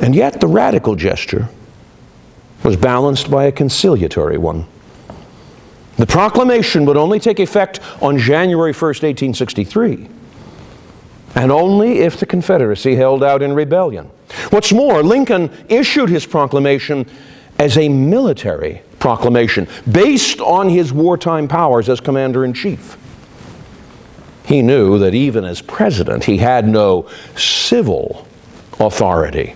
Speaker 1: And yet, the radical gesture was balanced by a conciliatory one. The proclamation would only take effect on January 1st, 1863, and only if the Confederacy held out in rebellion. What's more, Lincoln issued his proclamation as a military proclamation based on his wartime powers as commander in chief. He knew that even as president, he had no civil authority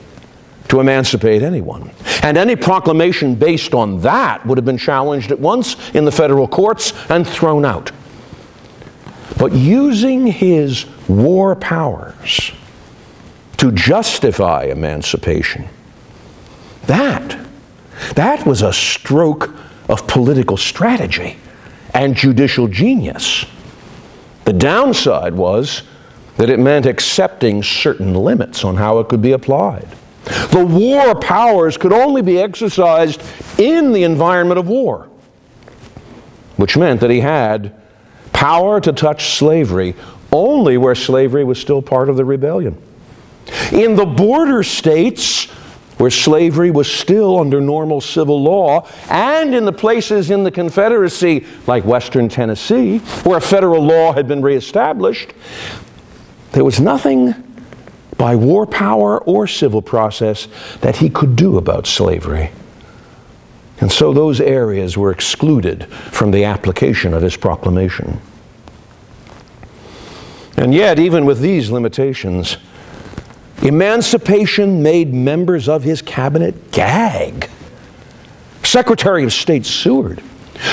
Speaker 1: to emancipate anyone. And any proclamation based on that would have been challenged at once in the federal courts and thrown out. But using his war powers to justify emancipation, that, that was a stroke of political strategy and judicial genius. The downside was that it meant accepting certain limits on how it could be applied. The war powers could only be exercised in the environment of war, which meant that he had power to touch slavery only where slavery was still part of the rebellion. In the border states, where slavery was still under normal civil law, and in the places in the Confederacy, like Western Tennessee, where federal law had been reestablished, there was nothing by war power or civil process that he could do about slavery. And so those areas were excluded from the application of his proclamation. And yet, even with these limitations, emancipation made members of his cabinet gag. Secretary of State Seward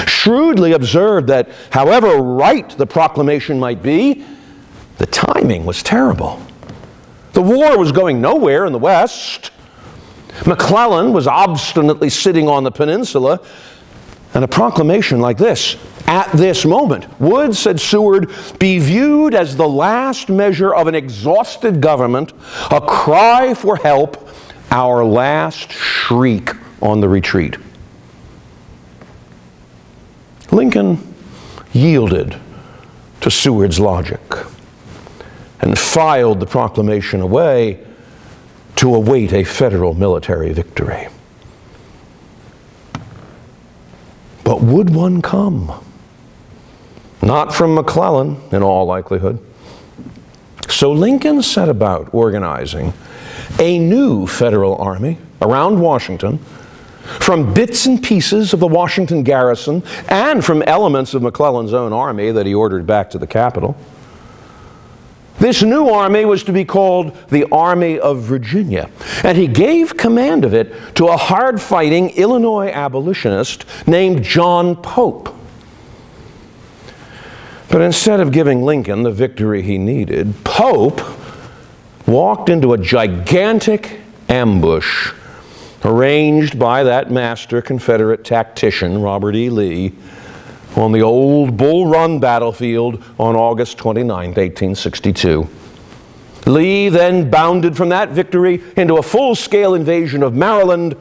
Speaker 1: shrewdly observed that, however right the proclamation might be, the timing was terrible. The war was going nowhere in the West. McClellan was obstinately sitting on the peninsula, and a proclamation like this, at this moment, would, said Seward, be viewed as the last measure of an exhausted government, a cry for help, our last shriek on the retreat. Lincoln yielded to Seward's logic and filed the proclamation away to await a federal military victory. But would one come? Not from McClellan, in all likelihood. So Lincoln set about organizing a new federal army around Washington from bits and pieces of the Washington garrison and from elements of McClellan's own army that he ordered back to the capital. This new army was to be called the Army of Virginia, and he gave command of it to a hard fighting Illinois abolitionist named John Pope. But instead of giving Lincoln the victory he needed, Pope walked into a gigantic ambush arranged by that master Confederate tactician, Robert E. Lee, on the old Bull Run battlefield on August 29, 1862. Lee then bounded from that victory into a full scale invasion of Maryland.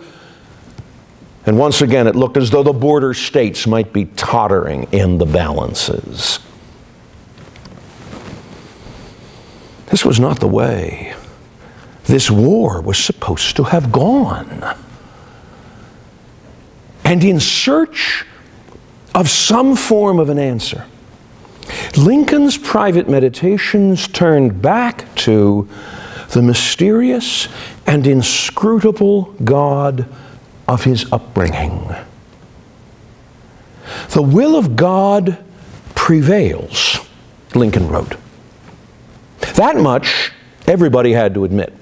Speaker 1: And once again, it looked as though the border states might be tottering in the balances. This was not the way this war was supposed to have gone. And in search of some form of an answer, Lincoln's private meditations turned back to the mysterious and inscrutable God of his upbringing. The will of God prevails, Lincoln wrote. That much everybody had to admit,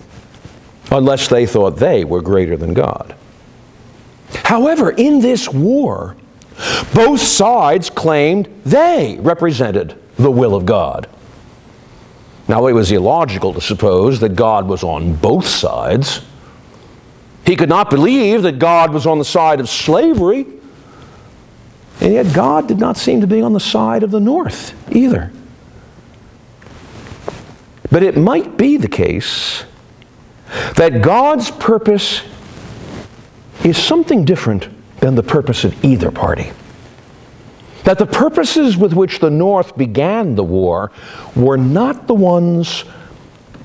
Speaker 1: unless they thought they were greater than God. However, in this war, both sides claimed they represented the will of God. Now, it was illogical to suppose that God was on both sides. He could not believe that God was on the side of slavery, and yet God did not seem to be on the side of the North either. But it might be the case that God's purpose is something different than the purpose of either party. That the purposes with which the North began the war were not the ones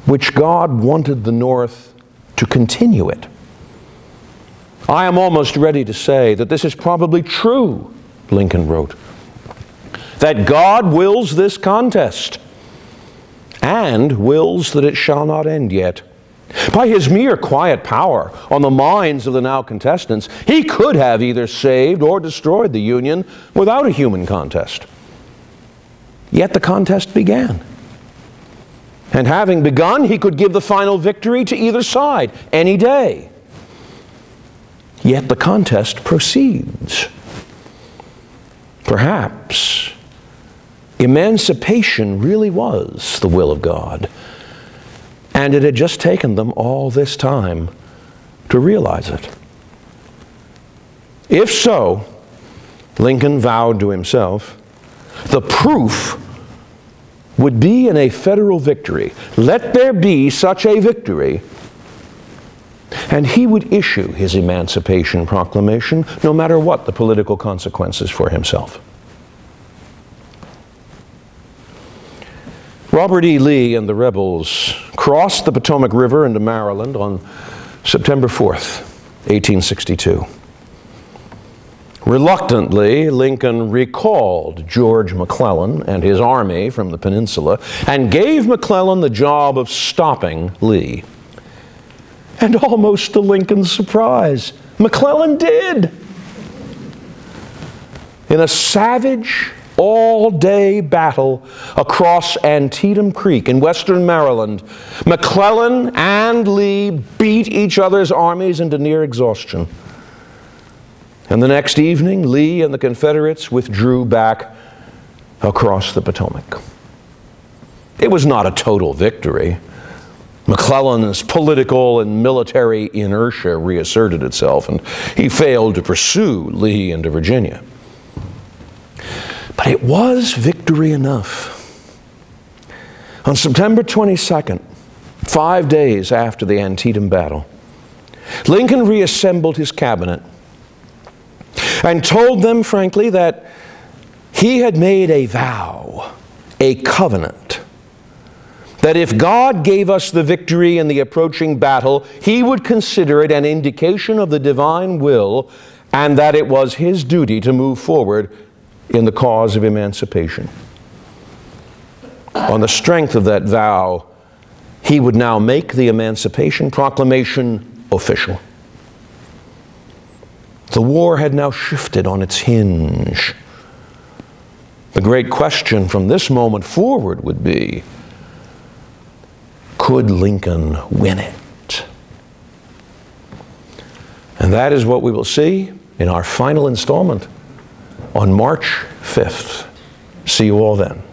Speaker 1: which God wanted the North to continue it. I am almost ready to say that this is probably true, Lincoln wrote. That God wills this contest and wills that it shall not end yet. By his mere quiet power on the minds of the now contestants, he could have either saved or destroyed the Union without a human contest. Yet the contest began. And having begun, he could give the final victory to either side any day. Yet the contest proceeds. Perhaps emancipation really was the will of God and it had just taken them all this time to realize it. If so, Lincoln vowed to himself, the proof would be in a federal victory. Let there be such a victory. And he would issue his Emancipation Proclamation no matter what the political consequences for himself. Robert E. Lee and the rebels crossed the Potomac River into Maryland on September 4th, 1862. Reluctantly, Lincoln recalled George McClellan and his army from the peninsula and gave McClellan the job of stopping Lee. And almost to Lincoln's surprise, McClellan did. In a savage all day battle across Antietam Creek in western Maryland, McClellan and Lee beat each other's armies into near exhaustion. And the next evening, Lee and the Confederates withdrew back across the Potomac. It was not a total victory. McClellan's political and military inertia reasserted itself, and he failed to pursue Lee into Virginia. But it was victory enough. On September 22nd, five days after the Antietam battle, Lincoln reassembled his cabinet and told them, frankly, that he had made a vow, a covenant, that if God gave us the victory in the approaching battle, he would consider it an indication of the divine will and that it was his duty to move forward in the cause of emancipation. On the strength of that vow, he would now make the Emancipation Proclamation official. The war had now shifted on its hinge. The great question from this moment forward would be could Lincoln win it? And that is what we will see in our final installment on March 5th. See you all then.